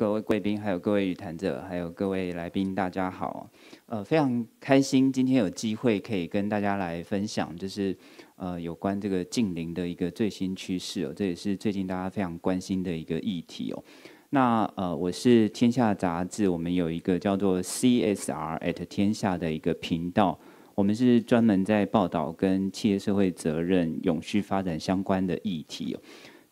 各位贵宾，还有各位语谈者，还有各位来宾，大家好。呃，非常开心今天有机会可以跟大家来分享，就是呃有关这个近邻的一个最新趋势哦，这也是最近大家非常关心的一个议题哦。那呃，我是天下杂志，我们有一个叫做 CSR at 天下的一个频道，我们是专门在报道跟企业社会责任、永续发展相关的议题哦。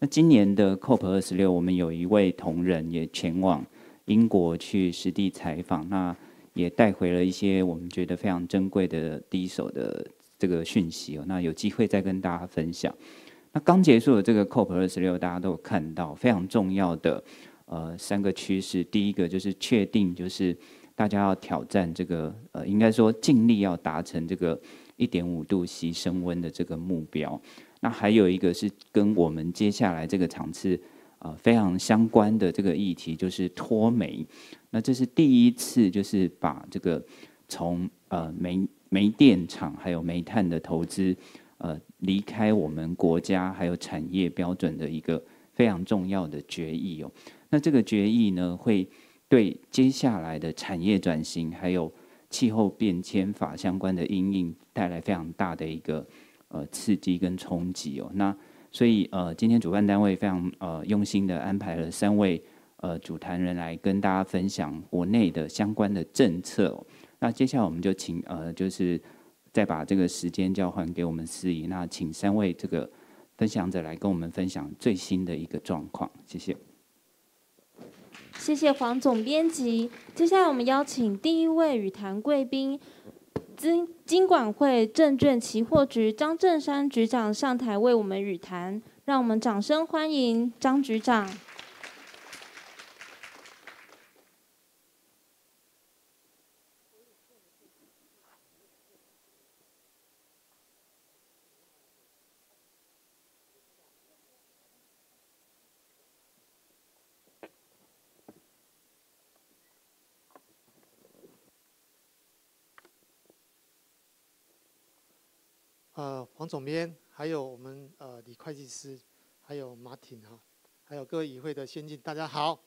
那今年的 COP 二十六，我们有一位同仁也前往英国去实地采访，那也带回了一些我们觉得非常珍贵的第一手的这个讯息哦。那有机会再跟大家分享。那刚结束的这个 COP 二十六，大家都有看到非常重要的呃三个趋势。第一个就是确定，就是大家要挑战这个呃，应该说尽力要达成这个一点五度 C 升温的这个目标。那还有一个是跟我们接下来这个场次啊非常相关的这个议题，就是脱煤。那这是第一次，就是把这个从呃煤煤电厂还有煤炭的投资，呃离开我们国家还有产业标准的一个非常重要的决议哦。那这个决议呢，会对接下来的产业转型还有气候变迁法相关的因应带来非常大的一个。呃，刺激跟冲击哦，那所以呃，今天主办单位非常呃用心的安排了三位呃主谈人来跟大家分享国内的相关的政策。那接下来我们就请呃，就是再把这个时间交还给我们司仪，那请三位这个分享者来跟我们分享最新的一个状况。谢谢。谢谢黄总编辑。接下来我们邀请第一位语坛贵宾。金金管会证券期货局张正山局长上台为我们语谈，让我们掌声欢迎张局长。呃，黄总编，还有我们呃李会计师，还有马挺哈，还有各位与会的先进，大家好。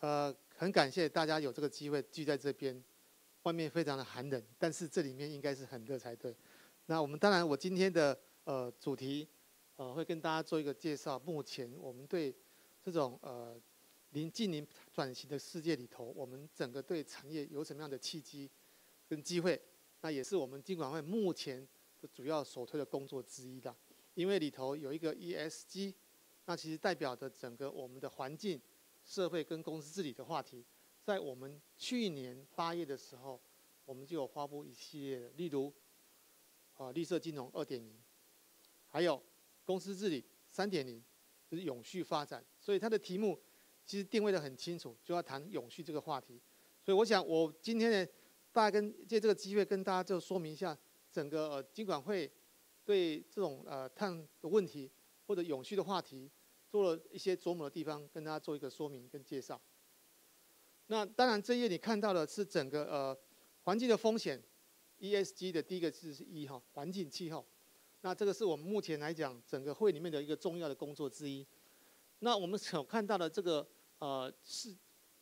呃，很感谢大家有这个机会聚在这边，外面非常的寒冷，但是这里面应该是很热才对。那我们当然，我今天的呃主题，呃会跟大家做一个介绍。目前我们对这种呃临近临转型的世界里头，我们整个对产业有什么样的契机跟机会？那也是我们金管会目前。主要首推的工作之一的，因为里头有一个 ESG，那其实代表的整个我们的环境、社会跟公司治理的话题，在我们去年八月的时候，我们就有发布一系列的，例如啊绿色金融二点零，还有公司治理三点零，就是永续发展。所以它的题目其实定位的很清楚，就要谈永续这个话题。所以我想我今天呢，大家跟借这个机会跟大家就说明一下。整个呃金管会对这种呃碳的问题或者永续的话题做了一些琢磨的地方，跟大家做一个说明跟介绍。那当然这页你看到的是整个呃环境的风险，ESG 的第一个字是一哈，环境气候。那这个是我们目前来讲整个会里面的一个重要的工作之一。那我们所看到的这个呃世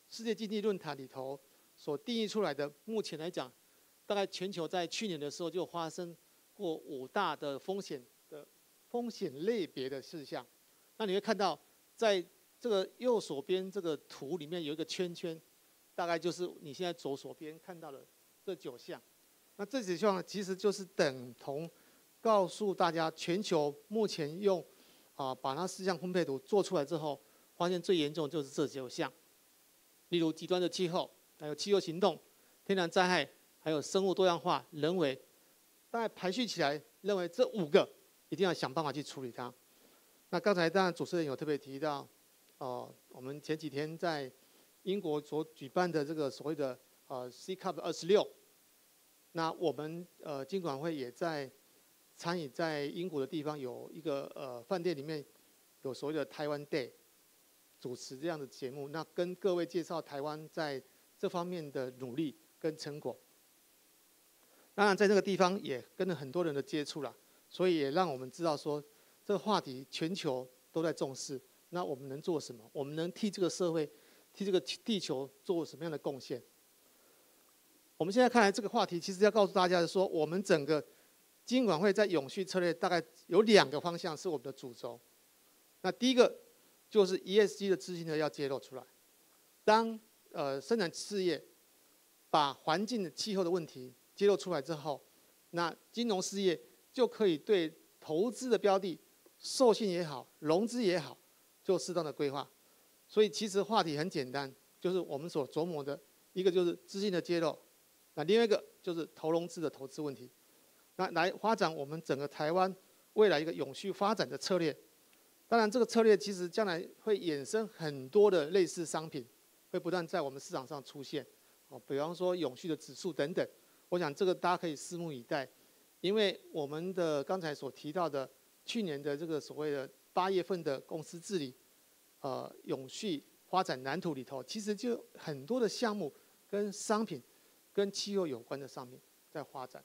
世界经济论坛里头所定义出来的，目前来讲。大概全球在去年的时候就发生过五大的风险的风险类别的事项。那你会看到，在这个右手边这个图里面有一个圈圈，大概就是你现在左手边看到的这九项。那这几项其实就是等同告诉大家，全球目前用啊把它四项分配图做出来之后，发现最严重就是这九项，例如极端的气候，还有气候行动、天然灾害。还有生物多样化、人为，大概排序起来，认为这五个一定要想办法去处理它。那刚才当然主持人有特别提到，哦，我们前几天在英国所举办的这个所谓的呃 C Cup 二十六，那我们呃金管会也在参与在英国的地方有一个呃饭店里面有所谓的台湾 Day，主持这样的节目，那跟各位介绍台湾在这方面的努力跟成果。当然，在这个地方也跟了很多人的接触了，所以也让我们知道说，这个话题全球都在重视。那我们能做什么？我们能替这个社会替这个地球做什么样的贡献？我们现在看来这个话题，其实要告诉大家的说，我们整个金管会在永续策略大概有两个方向是我们的主轴。那第一个就是 ESG 的资金呢要揭露出来。当呃生产事业把环境的气候的问题揭露出来之后，那金融事业就可以对投资的标的、授信也好、融资也好，做适当的规划。所以其实话题很简单，就是我们所琢磨的一个就是资金的揭露，那另外一个就是投融资的投资问题，那来发展我们整个台湾未来一个永续发展的策略。当然，这个策略其实将来会衍生很多的类似商品，会不断在我们市场上出现。哦，比方说永续的指数等等。我想这个大家可以拭目以待，因为我们的刚才所提到的去年的这个所谓的八月份的公司治理。呃，永续发展蓝图里头，其实就很多的项目跟商品、跟气候有关的商品在发展。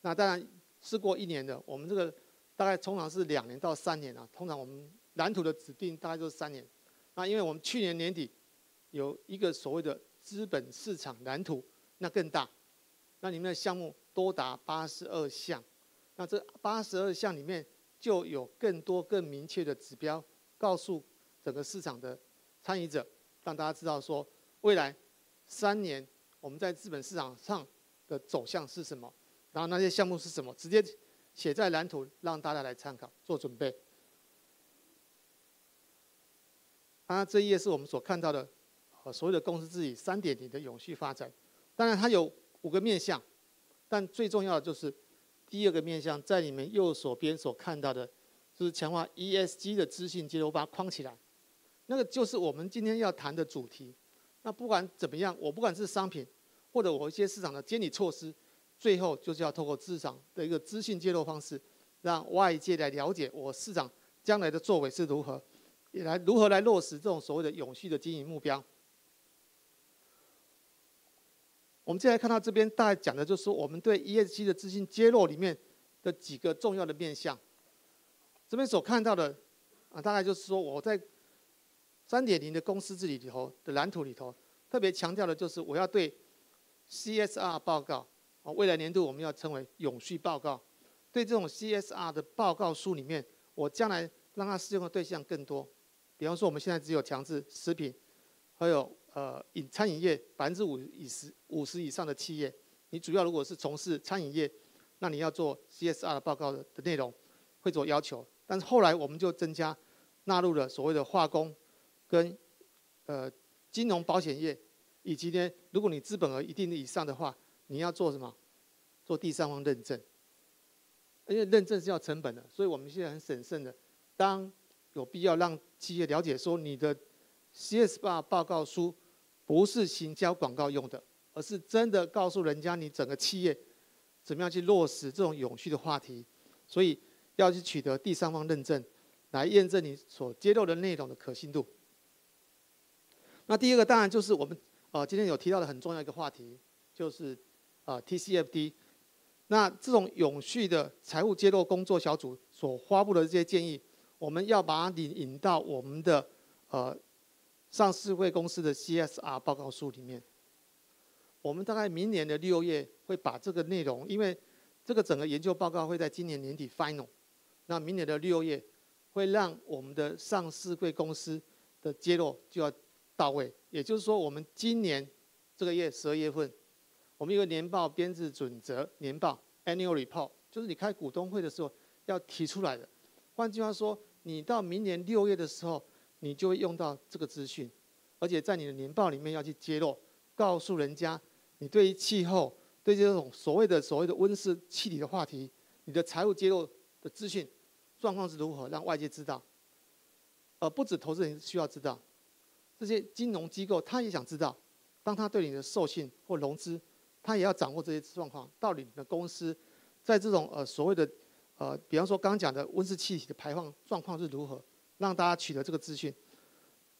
那当然是过一年的，我们这个大概通常是两年到三年啊。通常我们蓝图的指定大概就是三年。那因为我们去年年底有一个所谓的资本市场蓝图，那更大，那里面的项目多达八十二项。那这八十二项里面就有更多更明确的指标告诉。整个市场的参与者，让大家知道说，未来三年我们在资本市场上的走向是什么，然后那些项目是什么，直接写在蓝图，让大家来参考做准备。啊，这一页是我们所看到的，呃，所谓的公司治理三点零的永续发展。当然它有五个面向，但最重要的就是第二个面向，在你们右手边所看到的，就是强化 ESG 的资讯接我把它框起来。那个就是我们今天要谈的主题。那不管怎么样，我不管是商品，或者我一些市场的监理措施，最后就是要透过市场的一个资讯揭露方式，让外界来了解我市场将来的作为是如何，也来如何来落实这种所谓的永续的经营目标。我们接下来看到这边，大概讲的就是我们对 ESG 的资讯揭露里面的几个重要的面向。这边所看到的啊，大概就是说我在三点零的公司治理里头的蓝图里头，特别强调的就是我要对 CSR 报告，啊，未来年度我们要称为永续报告。对这种 CSR 的报告书里面，我将来让它适用的对象更多。比方说，我们现在只有强制食品，还有呃饮餐饮业百分之五以十五十以上的企业，你主要如果是从事餐饮业，那你要做 CSR 的报告的的内容会做要求。但是后来我们就增加纳入了所谓的化工。跟呃金融保险业，以及呢，如果你资本额一定以上的话，你要做什么？做第三方认证，因为认证是要成本的，所以我们现在很审慎的，当有必要让企业了解说你的 CSR 报告书不是行销广告用的，而是真的告诉人家你整个企业怎么样去落实这种永续的话题，所以要去取得第三方认证，来验证你所揭露的内容的可信度。那第一个当然就是我们呃今天有提到的很重要一个话题，就是啊 TCFD。那这种永续的财务揭露工作小组所发布的这些建议，我们要把它引引到我们的呃上市会公司的 CSR 报告书里面。我们大概明年的六月会把这个内容，因为这个整个研究报告会在今年年底 final。那明年的六月会让我们的上市会公司的揭露就要。到位，也就是说，我们今年这个月十二月份，我们一个年报编制准则年报 （annual report），就是你开股东会的时候要提出来的。换句话说，你到明年六月的时候，你就会用到这个资讯，而且在你的年报里面要去揭露，告诉人家你对于气候、对这种所谓的所谓的温室气体的话题，你的财务揭露的资讯状况是如何，让外界知道。而，不止投资人需要知道。这些金融机构，他也想知道，当他对你的授信或融资，他也要掌握这些状况。到底你的公司，在这种呃所谓的呃，比方说刚刚讲的温室气体的排放状况是如何，让大家取得这个资讯。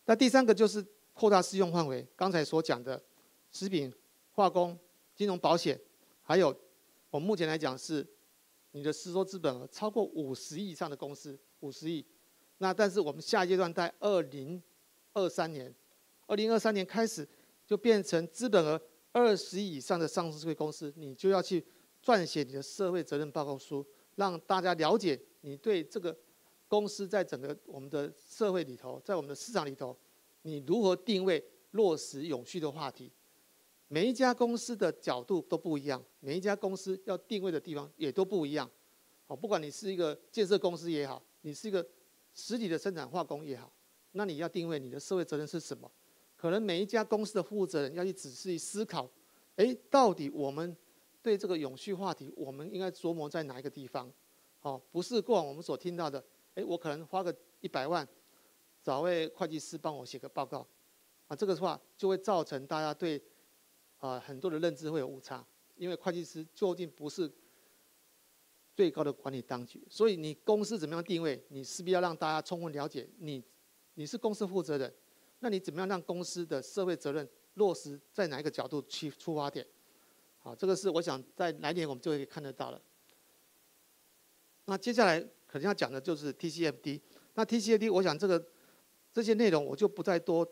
那第三个就是扩大适用范围，刚才所讲的食品、化工、金融保险，还有我们目前来讲是你的实收资本额超过五十亿以上的公司，五十亿。那但是我们下阶段在二零。二三年，二零二三年开始就变成资本额二十亿以上的上市公司，你就要去撰写你的社会责任报告书，让大家了解你对这个公司在整个我们的社会里头，在我们的市场里头，你如何定位落实永续的话题。每一家公司的角度都不一样，每一家公司要定位的地方也都不一样。好，不管你是一个建设公司也好，你是一个实体的生产化工也好，那你要定位你的社会责任是什么？可能每一家公司的负责人要去仔细思考，哎，到底我们对这个永续话题，我们应该琢磨在哪一个地方？好，不是过往我们所听到的，哎，我可能花个一百万，找位会计师帮我写个报告，啊，这个的话就会造成大家对。啊，很多的认知会有误差，因为会计师究竟不是最高的管理当局，所以你公司怎么样定位，你势必要让大家充分了解你，你是公司负责人，那你怎么样让公司的社会责任落实在哪一个角度去出发点？好，这个是我想在来年我们就会看得到了。那接下来可能要讲的就是 TCFD，那 TCFD 我想这个这些内容我就不再多。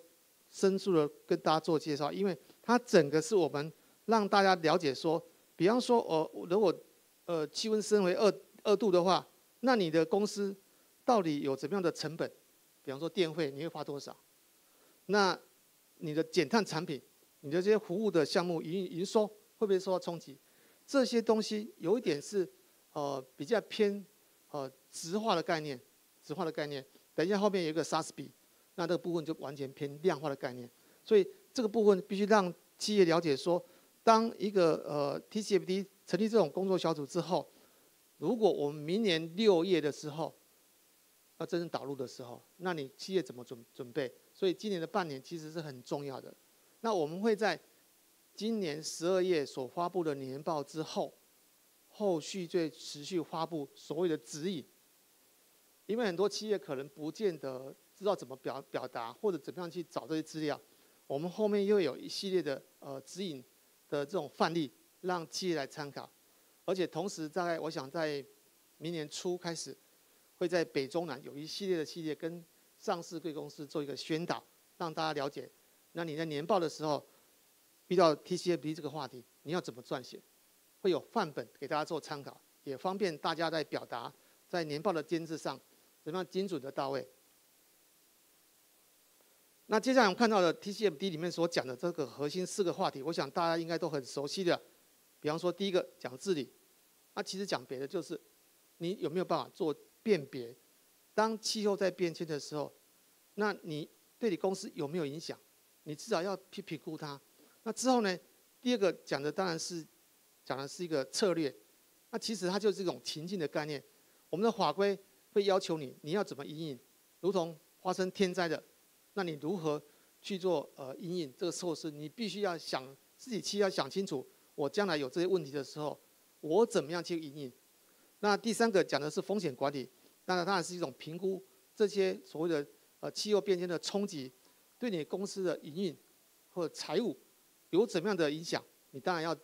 深入的跟大家做介绍，因为它整个是我们让大家了解说，比方说，呃，如果呃气温升为二二度的话，那你的公司到底有怎么样的成本？比方说电费你会花多少？那你的减碳产品，你的这些服务的项目营营收会不会受到冲击？这些东西有一点是呃比较偏呃直化的概念，直化的概念。等一下后面有一个 SaaS 比。那这个部分就完全偏量化的概念，所以这个部分必须让企业了解说，当一个呃 TCFD 成立这种工作小组之后，如果我们明年六月的时候要真正导入的时候，那你企业怎么准准备？所以今年的半年其实是很重要的。那我们会在今年十二月所发布的年报之后，后续再持续发布所谓的指引，因为很多企业可能不见得。知道怎么表表达，或者怎么样去找这些资料，我们后面又有一系列的呃指引的这种范例，让企业来参考。而且同时，在我想在明年初开始，会在北中南有一系列的系列跟上市贵公司做一个宣导，让大家了解。那你在年报的时候遇到 TCFD 这个话题，你要怎么撰写？会有范本给大家做参考，也方便大家在表达在年报的监制上怎么样精准的到位。那接下来我们看到的 TCMD 里面所讲的这个核心四个话题，我想大家应该都很熟悉的。比方说，第一个讲治理，那其实讲别的就是，你有没有办法做辨别？当气候在变迁的时候，那你对你公司有没有影响？你至少要去评估它。那之后呢，第二个讲的当然是讲的是一个策略。那其实它就是一种情境的概念。我们的法规会要求你，你要怎么应应？如同发生天灾的。那你如何去做呃阴影这个措施？你必须要想自己期要想清楚，我将来有这些问题的时候，我怎么样去阴影？那第三个讲的是风险管理，那当然是一种评估这些所谓的呃气候变迁的冲击对你公司的营运或者财务有怎么样的影响？你当然要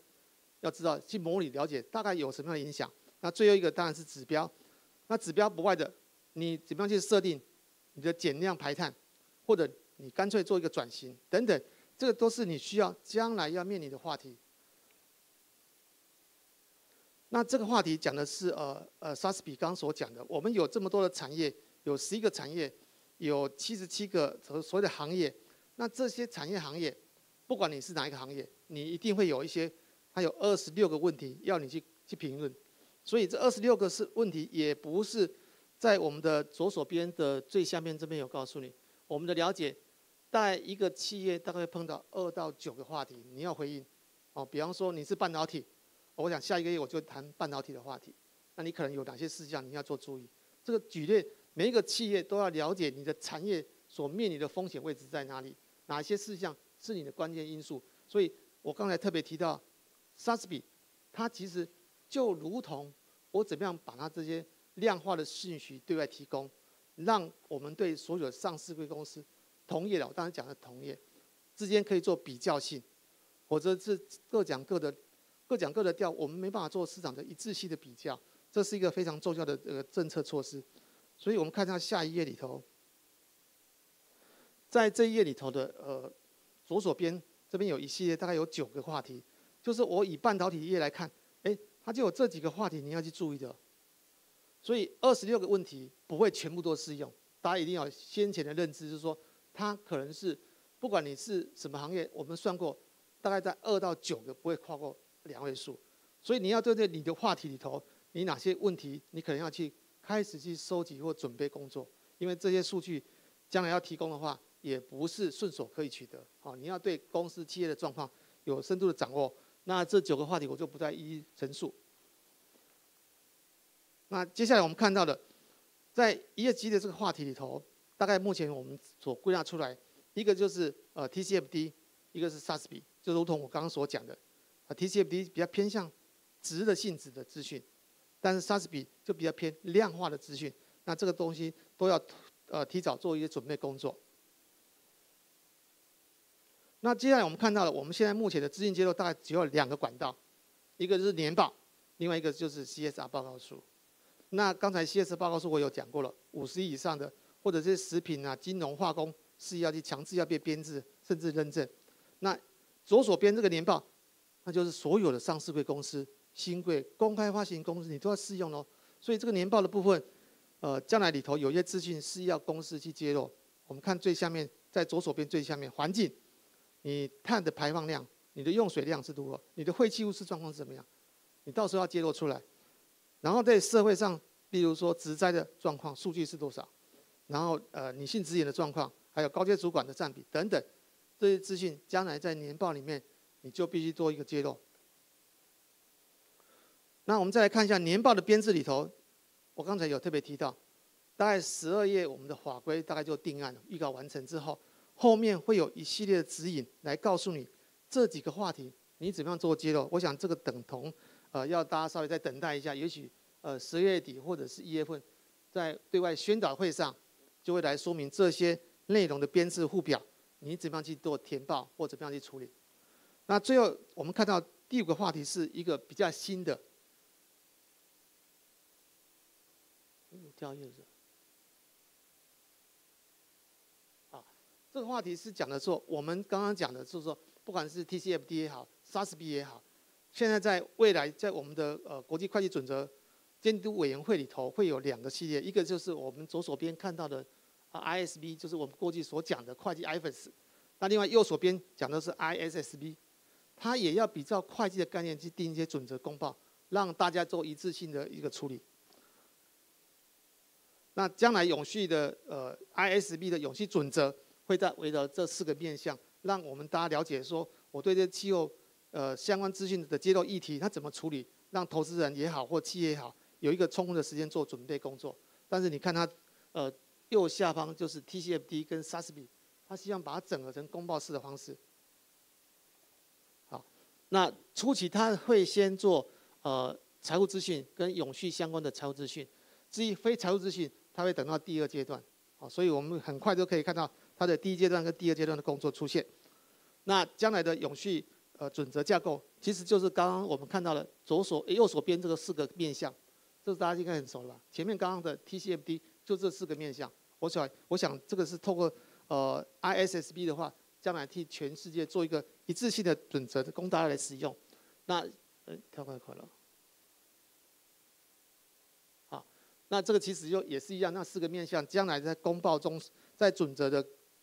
要知道去模拟了解大概有什么样的影响。那最后一个当然是指标，那指标不外的，你怎么样去设定你的减量排碳？或者你干脆做一个转型等等，这个都是你需要将来要面临的话题。那这个话题讲的是呃呃，莎士比刚所讲的，我们有这么多的产业，有十一个产业，有七十七个所所谓的行业。那这些产业行业，不管你是哪一个行业，你一定会有一些，它有二十六个问题要你去去评论。所以这二十六个是问题，也不是在我们的左手边的最下面这边有告诉你。我们的了解，在一个企业大概碰到二到九个话题，你要回应。哦，比方说你是半导体，我想下一个月我就谈半导体的话题，那你可能有哪些事项你要做注意？这个举例，每一个企业都要了解你的产业所面临的风险位置在哪里，哪些事项是你的关键因素。所以我刚才特别提到莎士比，它其实就如同我怎么样把它这些量化的信息对外提供。让我们对所有的上市贵公司、同业的，我刚才讲的同业之间可以做比较性，或者是各讲各的、各讲各的调，我们没办法做市场的一致性的比较，这是一个非常重要的这个政策措施。所以我们看一下下一页里头，在这一页里头的呃左手边这边有一系列，大概有九个话题，就是我以半导体业来看，它就有这几个话题你要去注意的。所以二十六个问题不会全部都适用，大家一定要先前的认知，就是说它可能是不管你是什么行业，我们算过大概在二到九个不会跨过两位数。所以你要对对你的话题里头，你哪些问题你可能要去开始去收集或准备工作，因为这些数据将来要提供的话，也不是顺手可以取得。好，你要对公司企业的状况有深度的掌握。那这九个话题我就不再一一陈述。那接下来我们看到的，在一页机的这个话题里头，大概目前我们所归纳出来，一个就是呃 TCFD，一个是 SASB，就如同我刚刚所讲的，啊 TCFD 比较偏向。值的性质的资讯，但是莎士比就比较偏量化的资讯，那这个东西都要呃提早做一些准备工作。那接下来我们看到了，我们现在目前的资讯接入大概只有两个管道，一个是年报，另外一个就是 CSR 报告书。那刚才 CSR 报告书我有讲过了，五十亿以上的或者是食品啊、金融、化工是要去强制要被编制甚至认证。那左手边这个年报，那就是所有的上市贵公司。新贵公开发行公司，你都要适用哦。所以这个年报的部分，呃，将来里头有些资讯是要公司去揭露。我们看最下面，在左手边最下面，环境，你碳的排放量，你的用水量是如何，你的废弃物是状况是怎么样，你到时候要揭露出来。然后在社会上，比如说植灾的状况，数据是多少？然后呃，女性职员的状况，还有高阶主管的占比等等，这些资讯将来在年报里面，你就必须做一个揭露。那我们再来看一下年报的编制里头，我刚才有特别提到，大概十二页我们的法规大概就定案了，预告完成之后，后面会有一系列的指引来告诉你这几个话题你怎么样做揭露。我想这个等同，呃，要大家稍微再等待一下，也许呃十月底或者是一月份，在对外宣导会上就会来说明这些内容的编制附表，你怎么样去做填报或怎么样去处理。那最后我们看到第五个话题是一个比较新的。跳页子。啊，这个话题是讲的说，我们刚刚讲的就是说，不管是 TCFD 也好，SASB 也好，现在在未来在我们的呃国际会计准则监督委员会里头会有两个系列，一个就是我们左手边看到的啊 ISB，就是我们过去所讲的会计 IFRS，那另外右手边讲的是 ISSB，它也要比照会计的概念去定一些准则公报，让大家做一致性的一个处理。那将来永续的呃 ISB 的永续准则会在围绕这四个面向，让我们大家了解说，我对这气候呃相关资讯的揭露议题，它怎么处理，让投资人也好或企业也好有一个充分的时间做准备工作。但是你看它呃右下方就是 TCFD 跟 SASB，它希望把它整合成公报式的方式。好，那初期它会先做呃财务资讯跟永续相关的财务资讯，至于非财务资讯。它会等到第二阶段，好，所以我们很快就可以看到它的第一阶段跟第二阶段的工作出现。那将来的永续呃准则架构，其实就是刚刚我们看到的左手右手边这个四个面向，这大家应该很熟了吧？前面刚刚的 TCFD 就这四个面向，我想我想这个是透过呃 ISSB 的话，将来替全世界做一个一致性的准则，供大家来使用。那呃跳快快了。那这个其实就也是一样，那四个面向将来在公报中，在准则的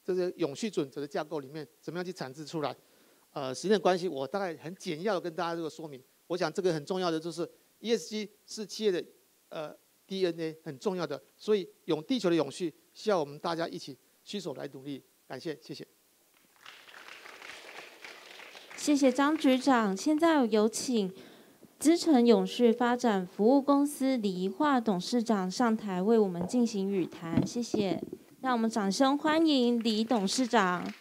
这些永续准则的架构里面，怎么样去产制出来？呃，时间关系，我大概很简要的跟大家这个说明。我想这个很重要的就是 ESG 是企业的呃 DNA 很重要的，所以永地球的永续需要我们大家一起携手来努力。感谢，谢谢。谢谢张局长，现在有请。资诚永续发展服务公司李怡桦董事长上台为我们进行语谈，谢谢，让我们掌声欢迎李董事长。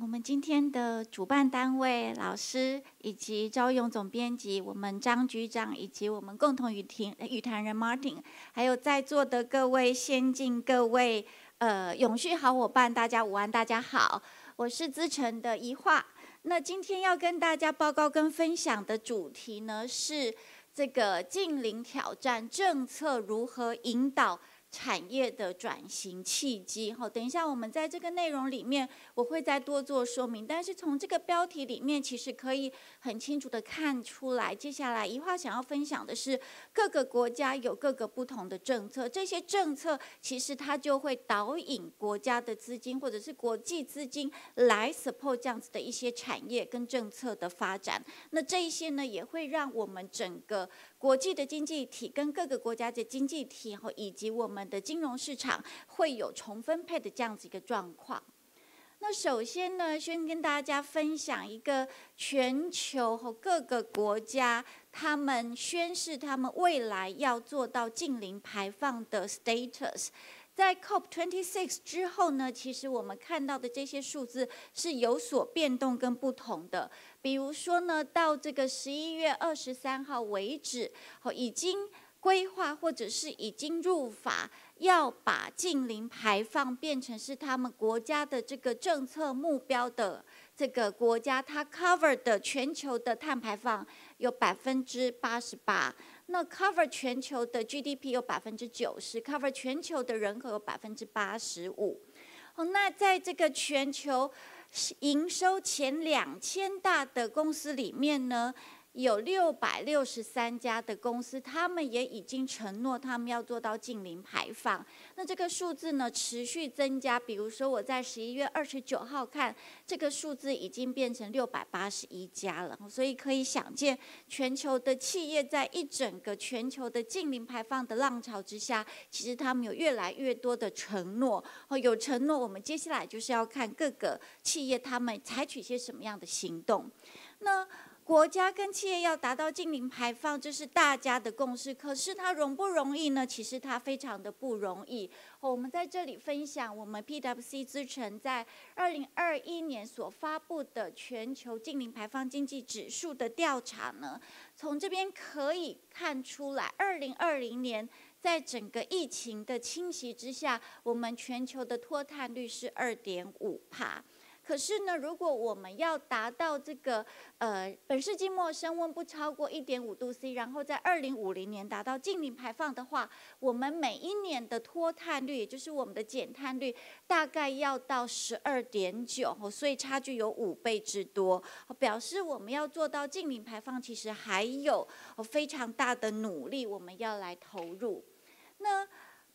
我今天的主办单位、老师以及招用总编辑，我们张局长以及我们共同语听语谈人 Martin，还有在座的各位先进、各位呃永续好伙伴，大家午安，大家好。我是资诚的怡化。那今天要跟大家报告跟分享的主题呢，是这个近邻挑战政策如何引导。产业的转型契机，好，等一下我们在这个内容里面我会再多做说明。但是从这个标题里面，其实可以很清楚的看出来，接下来一话想要分享的是各个国家有各个不同的政策，这些政策其实它就会导引国家的资金或者是国际资金来 support 这样子的一些产业跟政策的发展。那这一些呢，也会让我们整个国际的经济体跟各个国家的经济体，后以及我们。的金融市场会有重分配的这样子一个状况。那首先呢，先跟大家分享一个全球和各个国家他们宣示他们未来要做到近零排放的 status。在 COP twenty six 之后呢，其实我们看到的这些数字是有所变动跟不同的。比如说呢，到这个十一月二十三号为止，已经。规划或者是已经入法，要把近零排放变成是他们国家的这个政策目标的这个国家，它 cover 的全球的碳排放有百分之八十八，那 cover 全球的 GDP 有百分之九十，cover 全球的人口有百分之八十五。哦，那在这个全球营收前两千大的公司里面呢？有六百六十三家的公司，他们也已经承诺，他们要做到近零排放。那这个数字呢，持续增加。比如说，我在十一月二十九号看，这个数字已经变成六百八十一家了。所以可以想见，全球的企业在一整个全球的近零排放的浪潮之下，其实他们有越来越多的承诺。哦，有承诺，我们接下来就是要看各个企业他们采取些什么样的行动。那国家跟企业要达到净零排放，这是大家的共识。可是它容不容易呢？其实它非常的不容易。我们在这里分享我们 PWC 资诚在二零二一年所发布的全球净零排放经济指数的调查呢，从这边可以看出来，二零二零年在整个疫情的侵袭之下，我们全球的脱碳率是二点五帕。可是呢，如果我们要达到这个呃本世纪末升温不超过一点五度 C，然后在二零五零年达到净零排放的话，我们每一年的脱碳率，也就是我们的减碳率，大概要到十二点九，所以差距有五倍之多，表示我们要做到净零排放，其实还有非常大的努力我们要来投入。那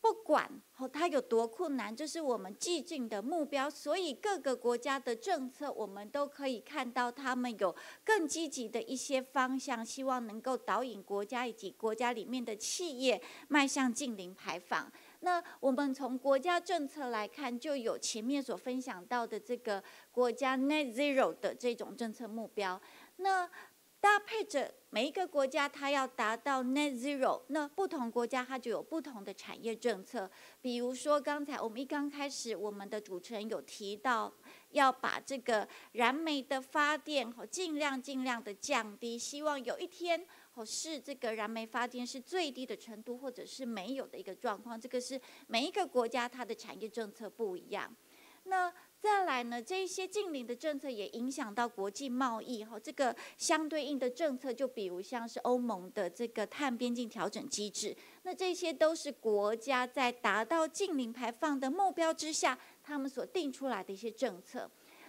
不管哦，它有多困难，这是我们既定的目标。所以各个国家的政策，我们都可以看到，他们有更积极的一些方向，希望能够导引国家以及国家里面的企业迈向近零排放。那我们从国家政策来看，就有前面所分享到的这个国家 Net Zero 的这种政策目标。那搭配着每一个国家，它要达到 net zero，那不同国家它就有不同的产业政策。比如说，刚才我们一刚开始，我们的主持人有提到，要把这个燃煤的发电和尽量尽量的降低，希望有一天哦是这个燃煤发电是最低的程度，或者是没有的一个状况。这个是每一个国家它的产业政策不一样。那再来呢，这一些近邻的政策也影响到国际贸易哈。这个相对应的政策，就比如像是欧盟的这个碳边境调整机制，那这些都是国家在达到近零排放的目标之下，他们所定出来的一些政策。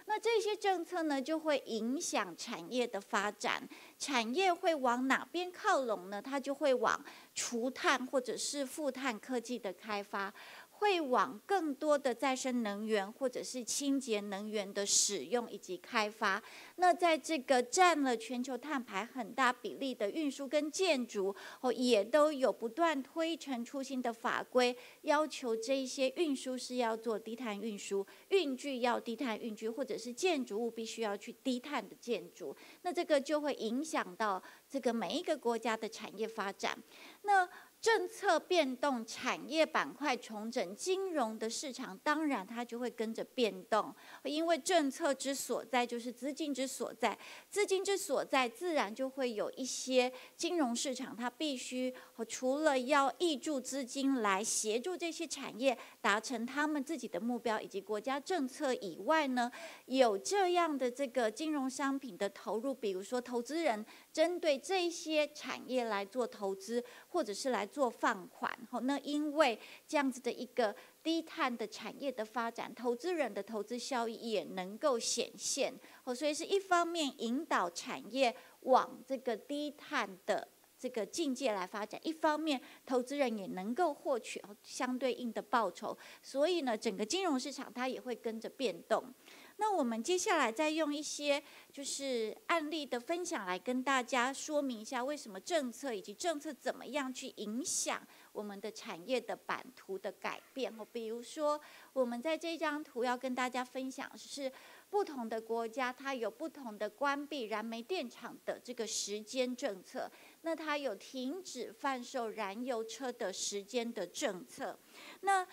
那这些政策呢，就会影响产业的发展。产业会往哪边靠拢呢？它就会往除碳或者是负碳科技的开发。会往更多的再生能源或者是清洁能源的使用以及开发。那在这个占了全球碳排很大比例的运输跟建筑，哦，也都有不断推陈出新的法规，要求这一些运输是要做低碳运输，运具要低碳运具，或者是建筑物必须要去低碳的建筑。那这个就会影响到这个每一个国家的产业发展。那政策变动、产业板块重整、金融的市场，当然它就会跟着变动。因为政策之所在，就是资金之所在，资金之所在，自然就会有一些金融市场，它必须除了要挹注资金来协助这些产业达成他们自己的目标以及国家政策以外呢，有这样的这个金融商品的投入，比如说投资人针对这些产业来做投资，或者是来。做放款，好，那因为这样子的一个低碳的产业的发展，投资人的投资效益也能够显现，哦，所以是一方面引导产业往这个低碳的这个境界来发展，一方面投资人也能够获取相对应的报酬，所以呢，整个金融市场它也会跟着变动。那我们接下来再用一些就是案例的分享来跟大家说明一下，为什么政策以及政策怎么样去影响我们的产业的版图的改变。哦，比如说我们在这张图要跟大家分享是不同的国家它有不同的关闭燃煤电厂的这个时间政策，那它有停止贩售燃油车的时间的政策，那。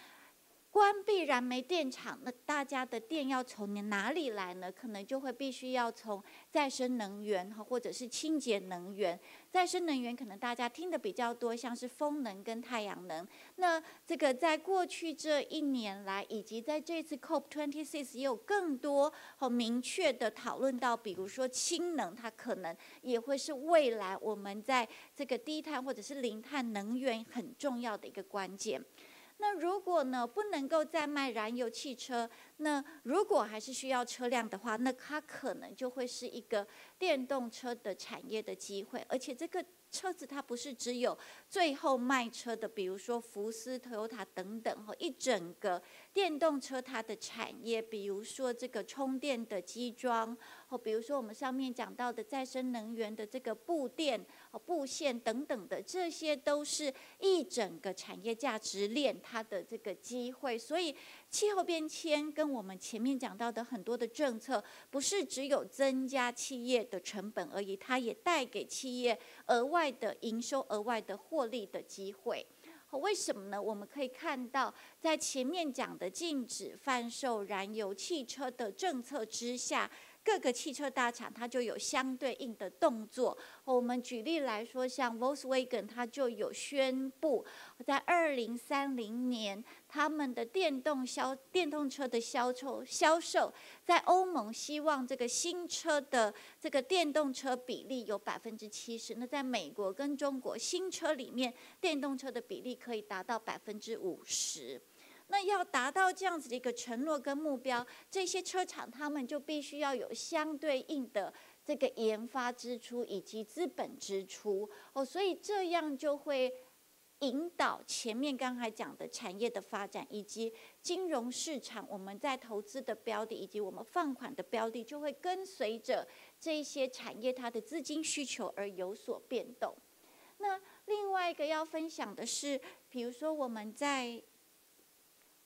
关闭燃煤电厂，那大家的电要从哪里来呢？可能就会必须要从再生能源哈，或者是清洁能源。再生能源可能大家听的比较多，像是风能跟太阳能。那这个在过去这一年来，以及在这次 COP26 也有更多和明确的讨论到，比如说氢能，它可能也会是未来我们在这个低碳或者是零碳能源很重要的一个关键。那如果呢不能够再卖燃油汽车，那如果还是需要车辆的话，那它可能就会是一个电动车的产业的机会，而且这个。车子它不是只有最后卖车的，比如说福斯、Toyota 等等哈，一整个电动车它的产业，比如说这个充电的机装，比如说我们上面讲到的再生能源的这个布电、布线等等的，这些都是一整个产业价值链它的这个机会。所以气候变迁跟我们前面讲到的很多的政策，不是只有增加企业的成本而已，它也带给企业额外。的营收额外的获利的机会，为什么呢？我们可以看到，在前面讲的禁止贩售燃油汽车的政策之下。各个汽车大厂它就有相对应的动作。我们举例来说，像 Volkswagen，它就有宣布，在二零三零年，他们的电动销电动车的销售销售，在欧盟希望这个新车的这个电动车比例有百分之七十。那在美国跟中国，新车里面电动车的比例可以达到百分之五十。那要达到这样子的一个承诺跟目标，这些车厂他们就必须要有相对应的这个研发支出以及资本支出哦，所以这样就会引导前面刚才讲的产业的发展以及金融市场我们在投资的标的以及我们放款的标的就会跟随着这些产业它的资金需求而有所变动。那另外一个要分享的是，比如说我们在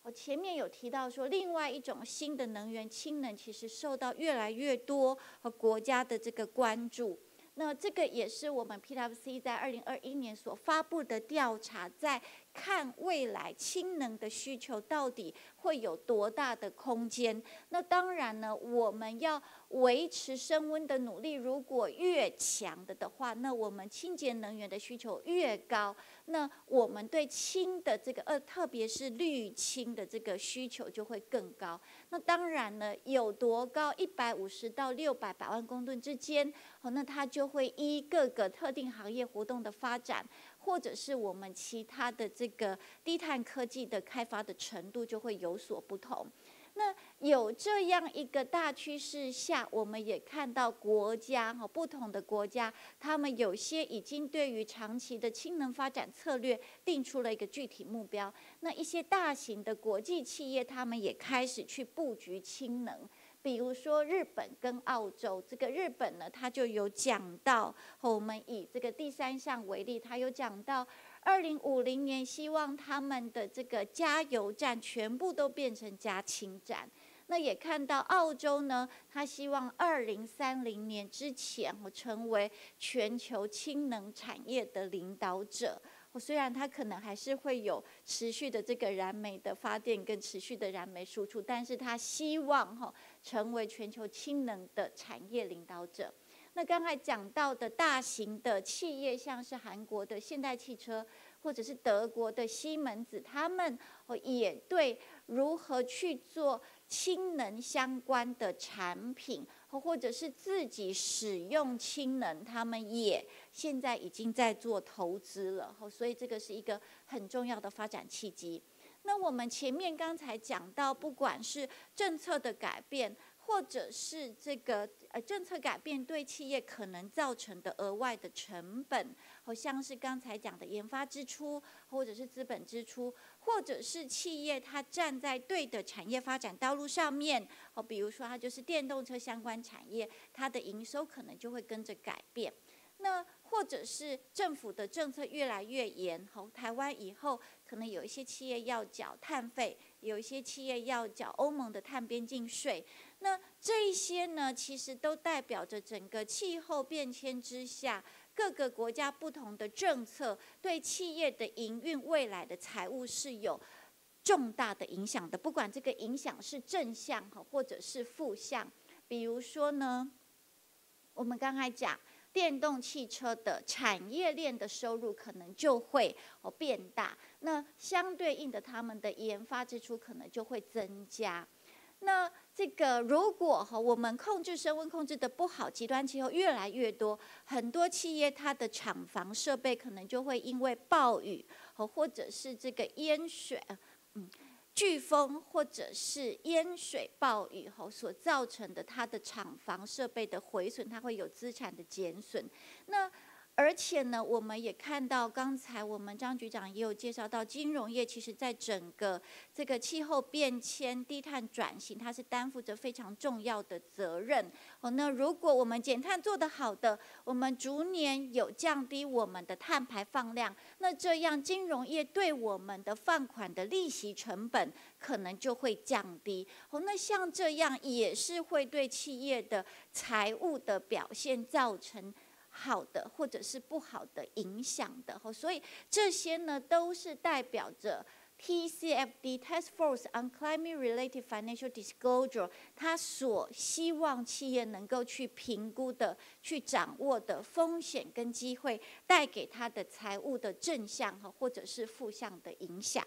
我前面有提到说，另外一种新的能源氢能，其实受到越来越多和国家的这个关注。那这个也是我们 PWC 在二零二一年所发布的调查，在看未来氢能的需求到底会有多大的空间。那当然呢，我们要维持升温的努力，如果越强的的话，那我们清洁能源的需求越高，那我们对氢的这个呃，特别是氯氢的这个需求就会更高。那当然呢，有多高？一百五十到六百百万公吨之间，哦，那它就会依各个特定行业活动的发展，或者是我们其他的这个低碳科技的开发的程度，就会有所不同。那有这样一个大趋势下，我们也看到国家哈不同的国家，他们有些已经对于长期的氢能发展策略定出了一个具体目标。那一些大型的国际企业，他们也开始去布局氢能，比如说日本跟澳洲。这个日本呢，它就有讲到，我们以这个第三项为例，它有讲到。二零五零年，希望他们的这个加油站全部都变成加氢站。那也看到澳洲呢，他希望二零三零年之前，我成为全球氢能产业的领导者。我虽然它可能还是会有持续的这个燃煤的发电跟持续的燃煤输出，但是它希望哈成为全球氢能的产业领导者。那刚才讲到的大型的企业，像是韩国的现代汽车，或者是德国的西门子，他们也对如何去做氢能相关的产品，或者是自己使用氢能，他们也现在已经在做投资了。所以这个是一个很重要的发展契机。那我们前面刚才讲到，不管是政策的改变，或者是这个呃政策改变对企业可能造成的额外的成本，好像是刚才讲的研发支出，或者是资本支出，或者是企业它站在对的产业发展道路上面，哦，比如说它就是电动车相关产业，它的营收可能就会跟着改变。那或者是政府的政策越来越严，吼，台湾以后可能有一些企业要缴碳费，有一些企业要缴欧盟的碳边境税。那这一些呢，其实都代表着整个气候变迁之下，各个国家不同的政策对企业的营运未来的财务是有重大的影响的。不管这个影响是正向哈，或者是负向。比如说呢，我们刚才讲电动汽车的产业链的收入可能就会哦变大，那相对应的，他们的研发支出可能就会增加。那这个如果哈我们控制升温控制的不好，极端气候越来越多，很多企业它的厂房设备可能就会因为暴雨和或者是这个淹水，嗯，飓风或者是淹水暴雨后所造成的它的厂房设备的毁损，它会有资产的减损。那而且呢，我们也看到，刚才我们张局长也有介绍到，金融业其实在整个这个气候变迁、低碳转型，它是担负着非常重要的责任。哦，那如果我们减碳做得好的，我们逐年有降低我们的碳排放量，那这样金融业对我们的放款的利息成本可能就会降低。哦，那像这样也是会对企业的财务的表现造成。好的，或者是不好的影响的，所以这些呢，都是代表着 TCFD Task Force on Climate-related Financial Disclosure 它所希望企业能够去评估的、去掌握的风险跟机会，带给它的财务的正向哈，或者是负向的影响。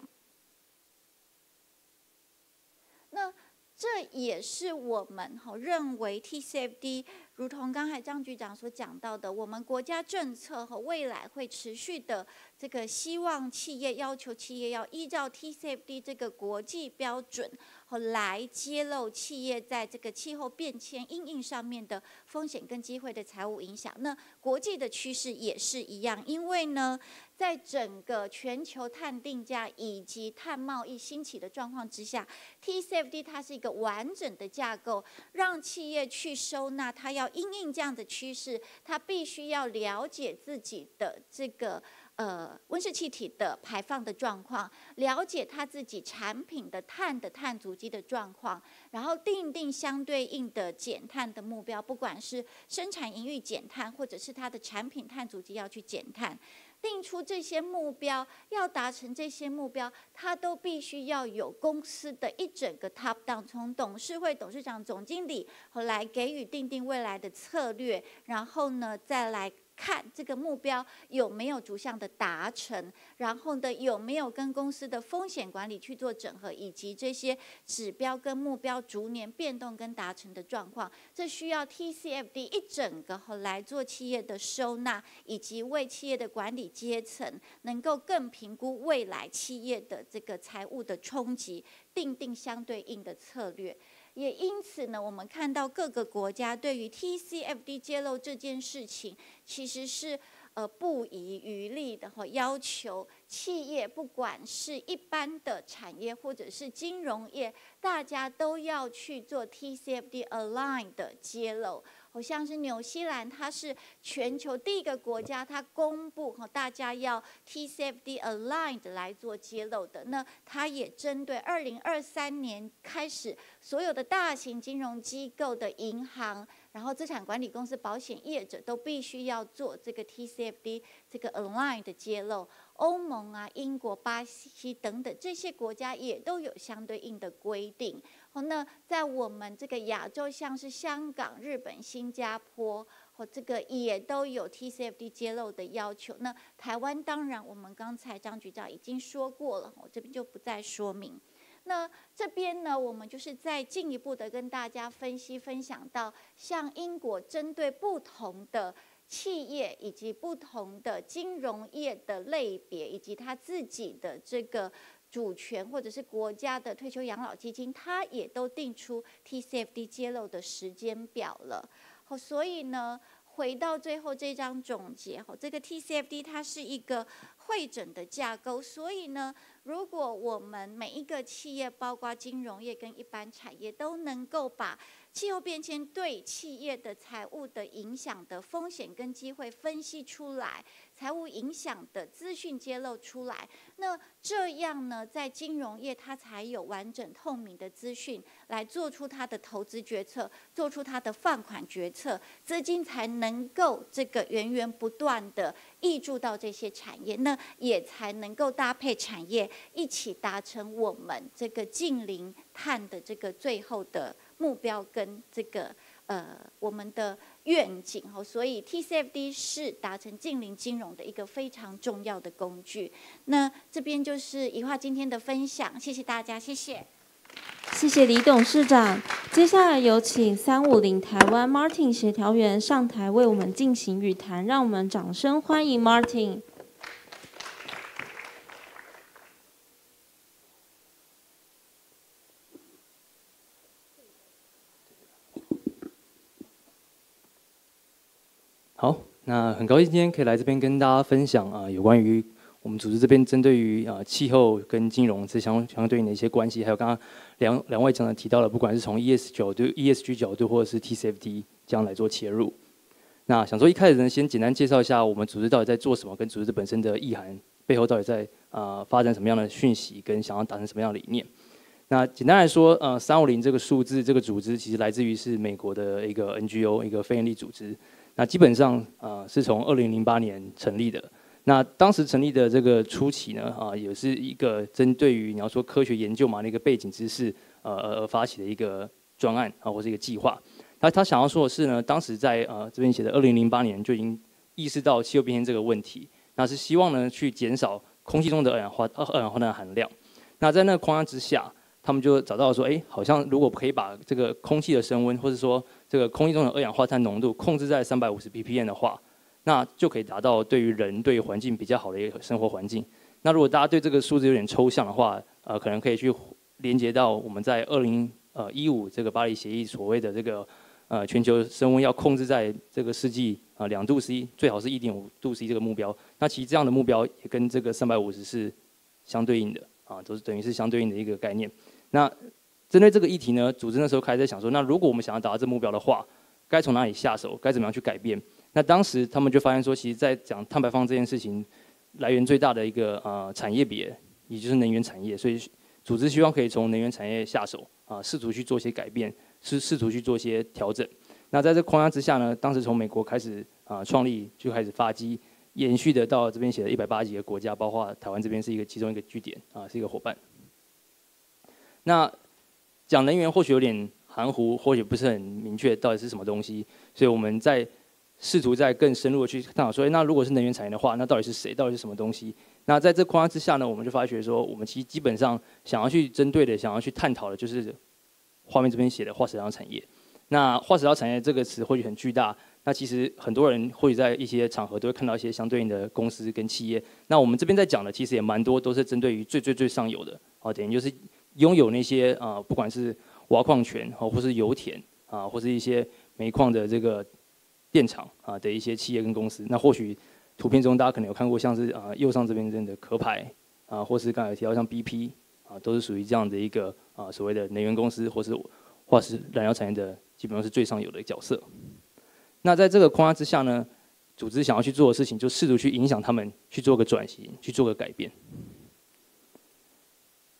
那这也是我们哈认为 TCFD。如同刚才张局长所讲到的，我们国家政策和未来会持续的这个希望企业要求企业要依照 TCFD 这个国际标准来揭露企业在这个气候变迁应应上面的风险跟机会的财务影响。那国际的趋势也是一样，因为呢，在整个全球碳定价以及碳贸易兴起的状况之下，TCFD 它是一个完整的架构，让企业去收纳它要。因应这样的趋势，它必须要了解自己的这个呃温室气体的排放的状况，了解他自己产品的碳的碳足迹的状况，然后定定相对应的减碳的目标，不管是生产营运减碳，或者是他的产品碳足迹要去减碳。定出这些目标，要达成这些目标，他都必须要有公司的一整个 top down，从董事会、董事长、总经理后来给予定定未来的策略，然后呢，再来。看这个目标有没有逐项的达成，然后呢有没有跟公司的风险管理去做整合，以及这些指标跟目标逐年变动跟达成的状况，这需要 TCFD 一整个来做企业的收纳，以及为企业的管理阶层能够更评估未来企业的这个财务的冲击，定定相对应的策略。也因此呢，我们看到各个国家对于 TCFD 揭露这件事情，其实是呃不遗余力的哈，要求企业不管是一般的产业或者是金融业，大家都要去做 TCFD align 的揭露。好像是纽西兰，它是全球第一个国家，它公布哈，大家要 TCFD aligned 来做揭露的。那它也针对二零二三年开始，所有的大型金融机构的银行，然后资产管理公司、保险业者都必须要做这个 TCFD 这个 aligned 揭露。欧盟啊、英国、巴西等等这些国家也都有相对应的规定。好，那在我们这个亚洲，像是香港、日本、新加坡，或这个也都有 TCFD 揭露的要求。那台湾当然，我们刚才张局长已经说过了，我这边就不再说明。那这边呢，我们就是再进一步的跟大家分析分享到，像英国针对不同的企业以及不同的金融业的类别，以及他自己的这个主权或者是国家的退休养老基金，它也都定出 TCFD 揭露的时间表了。好，所以呢，回到最后这张总结，哈，这个 TCFD 它是一个会诊的架构，所以呢。如果我们每一个企业，包括金融业跟一般产业，都能够把气候变迁对企业的财务的影响的风险跟机会分析出来。财务影响的资讯揭露出来，那这样呢，在金融业它才有完整透明的资讯来做出它的投资决策，做出它的放款决策，资金才能够这个源源不断的溢注到这些产业，那也才能够搭配产业一起达成我们这个近零碳的这个最后的目标跟这个呃我们的。愿景哦，所以 TCFD 是达成近邻金融的一个非常重要的工具。那这边就是怡化今天的分享，谢谢大家，谢谢，谢谢李董事长。接下来有请三五零台湾 Martin 协调员上台为我们进行语谈，让我们掌声欢迎 Martin。好，那很高兴今天可以来这边跟大家分享啊，有关于我们组织这边针对于啊气候跟金融这相相对应的一些关系，还有刚刚两两位讲的提到了，不管是从 ES 角度、ESG 角度，或者是 TCFD 这样来做切入。那想说一开始呢，先简单介绍一下我们组织到底在做什么，跟组织本身的意涵背后到底在啊发展什么样的讯息，跟想要达成什么样的理念。那简单来说，呃，三五零这个数字，这个组织其实来自于是美国的一个 NGO，一个非营利组织。那基本上啊，是从二零零八年成立的。那当时成立的这个初期呢，啊，也是一个针对于你要说科学研究嘛，那个背景知识，呃，而发起的一个专案啊，或是一个计划。那他想要说的是呢，当时在呃这边写的二零零八年就已经意识到气候变迁这个问题，那是希望呢去减少空气中的二氧化二氧化碳含量。那在那个框架之下。他们就找到说，哎，好像如果可以把这个空气的升温，或者说这个空气中的二氧化碳浓度控制在三百五十 ppm 的话，那就可以达到对于人、对环境比较好的一个生活环境。那如果大家对这个数字有点抽象的话，呃，可能可以去连接到我们在二零呃一五这个巴黎协议所谓的这个呃全球升温要控制在这个世纪啊两度 C，最好是一点五度 C 这个目标。那其实这样的目标也跟这个三百五十是相对应的啊，都是等于是相对应的一个概念。那针对这个议题呢，组织那时候开始在想说，那如果我们想要达到这目标的话，该从哪里下手？该怎么样去改变？那当时他们就发现说，其实，在讲碳排放这件事情，来源最大的一个呃产业别，也就是能源产业。所以组织希望可以从能源产业下手啊，试图去做一些改变，试试图去做一些调整。那在这框架之下呢，当时从美国开始啊创立，就开始发机，延续的到这边写了一百八十几个国家，包括台湾这边是一个其中一个据点啊，是一个伙伴。那讲能源或许有点含糊，或许不是很明确到底是什么东西，所以我们在试图在更深入的去探讨说，那如果是能源产业的话，那到底是谁？到底是什么东西？那在这框架之下呢，我们就发觉说，我们其实基本上想要去针对的、想要去探讨的，就是画面这边写的化石燃料产业。那化石燃料产业这个词或许很巨大，那其实很多人或许在一些场合都会看到一些相对应的公司跟企业。那我们这边在讲的，其实也蛮多，都是针对于最最最上游的，好，等于就是。拥有那些啊，不管是挖矿权哦，或是油田啊，或是一些煤矿的这个电厂啊的一些企业跟公司，那或许图片中大家可能有看过，像是啊右上这边这样的壳牌啊，或是刚才提到像 BP 啊，都是属于这样的一个啊所谓的能源公司或是化石燃料产业的，基本上是最上游的角色。那在这个框架之下呢，组织想要去做的事情，就试图去影响他们去做个转型，去做个改变。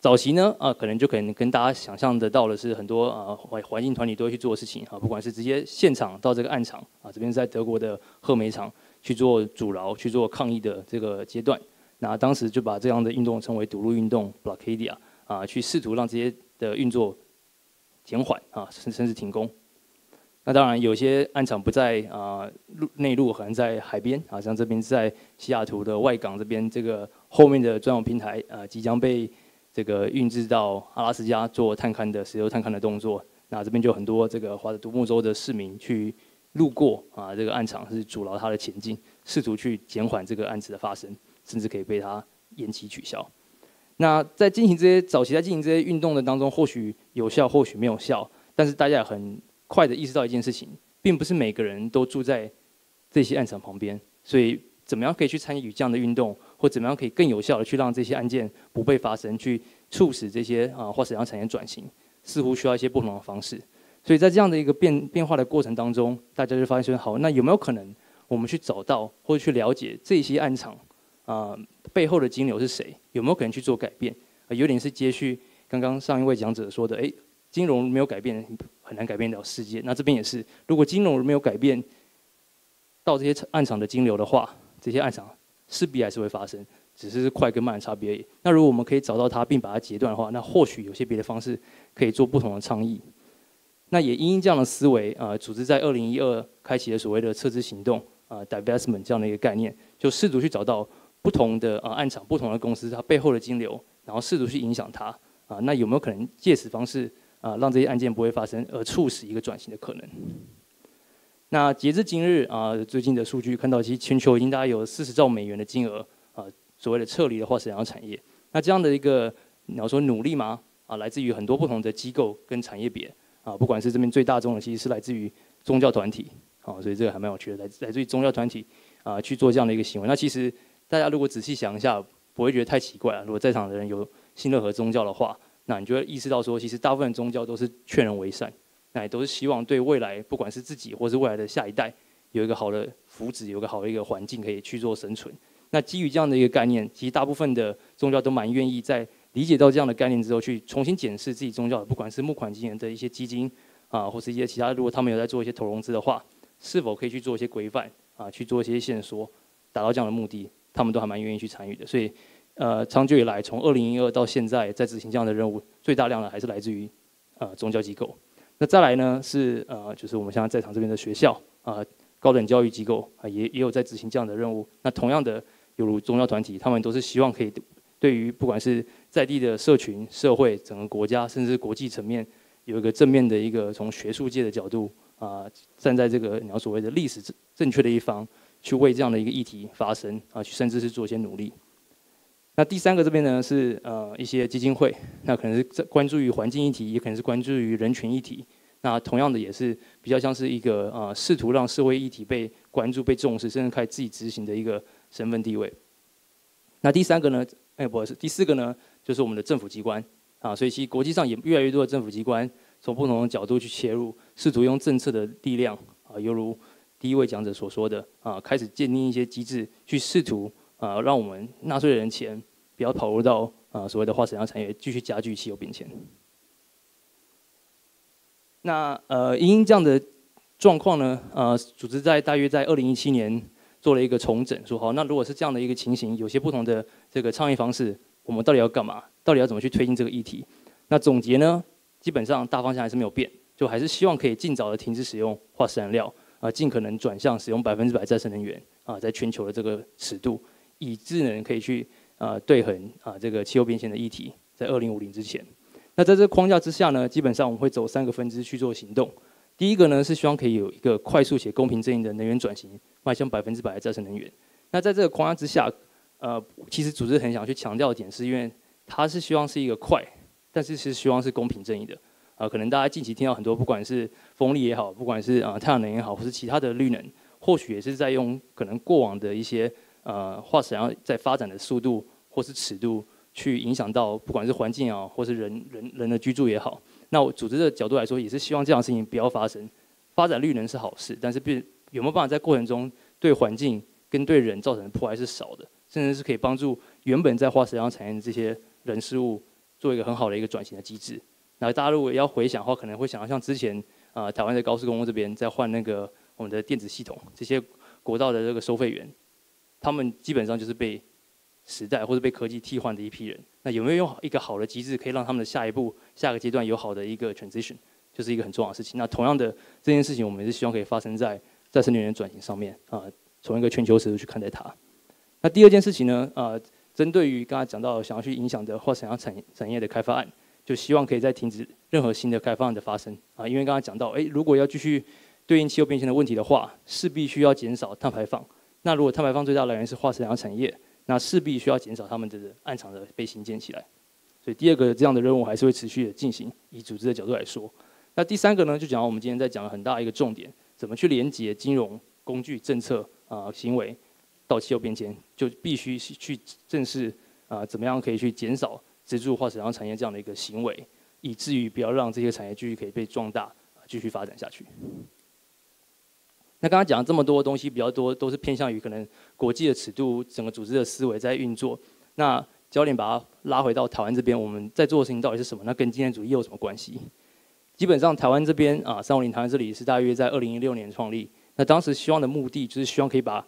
早期呢，啊，可能就可能跟大家想象得到的是很多啊环环境团体都会去做的事情啊，不管是直接现场到这个暗场啊，这边在德国的赫煤厂去做阻挠、去做抗议的这个阶段。那当时就把这样的运动称为堵路运动 （blockadia） 啊，去试图让这些的运作减缓啊，甚甚至停工。那当然，有些暗场不在啊陆内陆，可能在海边啊，像这边在西雅图的外港这边，这个后面的专用平台啊，即将被这个运至到阿拉斯加做探勘的石油探勘的动作。那这边就很多这个划着独木舟的市民去路过啊，这个暗场是阻挠它的前进，试图去减缓这个案子的发生，甚至可以被它延期取消。那在进行这些早期在进行这些运动的当中，或许有效，或许没有效，但是大家也很。快的意识到一件事情，并不是每个人都住在这些案场旁边，所以怎么样可以去参与这样的运动，或怎么样可以更有效的去让这些案件不被发生，去促使这些啊或沈阳产业转型，似乎需要一些不同的方式。所以在这样的一个变变化的过程当中，大家就发现说，好，那有没有可能我们去找到或者去了解这些案场啊背后的金流是谁？有没有可能去做改变？有点是接续刚刚上一位讲者说的，哎。金融没有改变，很难改变了世界。那这边也是，如果金融没有改变到这些暗场的金流的话，这些暗场势必还是会发生，只是快跟慢的差别而已。那如果我们可以找到它并把它截断的话，那或许有些别的方式可以做不同的倡议。那也因这样的思维啊，组织在二零一二开启了所谓的撤资行动啊，divestment 这样的一个概念，就试图去找到不同的啊暗场、不同的公司它背后的金流，然后试图去影响它啊。那有没有可能借此方式？啊，让这些案件不会发生，而促使一个转型的可能。那截至今日啊，最近的数据看到，其实全球已经大概有四十兆美元的金额啊，所谓的撤离的化石燃料产业。那这样的一个你要说努力吗？啊，来自于很多不同的机构跟产业别啊，不管是这边最大众的，其实是来自于宗教团体啊，所以这个还蛮有趣的，来来自于宗教团体啊去做这样的一个行为。那其实大家如果仔细想一下，不会觉得太奇怪啊。如果在场的人有信任何宗教的话。那你就会意识到说，其实大部分宗教都是劝人为善，那也都是希望对未来，不管是自己或是未来的下一代，有一个好的福祉，有个好的一个环境可以去做生存。那基于这样的一个概念，其实大部分的宗教都蛮愿意在理解到这样的概念之后，去重新检视自己宗教的，不管是募款经营的一些基金啊，或是一些其他，如果他们有在做一些投融资的话，是否可以去做一些规范啊，去做一些线索，达到这样的目的，他们都还蛮愿意去参与的。所以。呃，长久以来，从二零一二到现在，在执行这样的任务，最大量的还是来自于呃宗教机构。那再来呢，是呃，就是我们现在在场这边的学校啊，高等教育机构啊，也也有在执行这样的任务。那同样的，有如宗教团体，他们都是希望可以对于不管是在地的社群、社会、整个国家，甚至国际层面，有一个正面的一个从学术界的角度啊，站在这个你要所谓的历史正正确的一方，去为这样的一个议题发声啊，去甚至是做一些努力。那第三个这边呢是呃一些基金会，那可能是在关注于环境议题，也可能是关注于人权议题。那同样的也是比较像是一个呃试图让社会议题被关注、被重视，甚至开始自己执行的一个身份地位。那第三个呢，哎不是第四个呢，就是我们的政府机关啊。所以其实国际上也越来越多的政府机关从不同的角度去切入，试图用政策的力量啊，犹如第一位讲者所说的啊，开始建立一些机制去试图。啊，让我们纳税人的钱不要投入到啊所谓的化石燃料产业，继续加剧汽油变迁。那呃，因这样的状况呢，呃，组织在大约在二零一七年做了一个重整，说好，那如果是这样的一个情形，有些不同的这个倡议方式，我们到底要干嘛？到底要怎么去推进这个议题？那总结呢，基本上大方向还是没有变，就还是希望可以尽早的停止使用化石燃料，啊，尽可能转向使用百分之百再生能源，啊，在全球的这个尺度。以智能可以去啊对衡啊这个气候变迁的议题，在二零五零之前，那在这框架之下呢，基本上我们会走三个分支去做行动。第一个呢是希望可以有一个快速且公平正义的能源转型，迈向百分之百的再生能源。那在这个框架之下，呃，其实组织很想去强调的点，是因为它是希望是一个快，但是是希望是公平正义的。啊，可能大家近期听到很多，不管是风力也好，不管是啊太阳能也好，或是其他的绿能，或许也是在用可能过往的一些。呃，化石燃料在发展的速度或是尺度，去影响到不管是环境啊，或是人人人的居住也好，那我组织的角度来说，也是希望这样的事情不要发生。发展绿能是好事，但是并有没有办法在过程中对环境跟对人造成的破坏是少的，甚至是可以帮助原本在化石燃料产业的这些人事物做一个很好的一个转型的机制。那大家如果要回想的话，可能会想到像之前啊，台湾的高速公路这边在换那个我们的电子系统，这些国道的这个收费员。他们基本上就是被时代或者被科技替换的一批人。那有没有用一个好的机制，可以让他们的下一步、下个阶段有好的一个 transition，就是一个很重要的事情。那同样的这件事情，我们也是希望可以发生在再生能源转型上面啊，从一个全球尺度去看待它。那第二件事情呢，呃，针对于刚才讲到想要去影响的或想要产产业的开发案，就希望可以再停止任何新的开发案的发生啊，因为刚才讲到，哎，如果要继续对应气候变迁的问题的话，势必需要减少碳排放。那如果碳排放最大来源是化石燃料产业，那势必需要减少他们的暗场的被新建起来。所以第二个这样的任务还是会持续的进行。以组织的角度来说，那第三个呢，就讲到我们今天在讲的很大一个重点，怎么去连接金融工具、政策啊行为到气候变迁，就必须去正视啊怎么样可以去减少资助化石燃料产业这样的一个行为，以至于不要让这些产业继续可以被壮大，继续发展下去。那刚刚讲这么多东西，比较多都是偏向于可能国际的尺度，整个组织的思维在运作。那焦点把它拉回到台湾这边，我们在做的事情到底是什么？那跟经验主义有什么关系？基本上台湾这边啊，三五零台湾这里是大约在二零一六年创立。那当时希望的目的就是希望可以把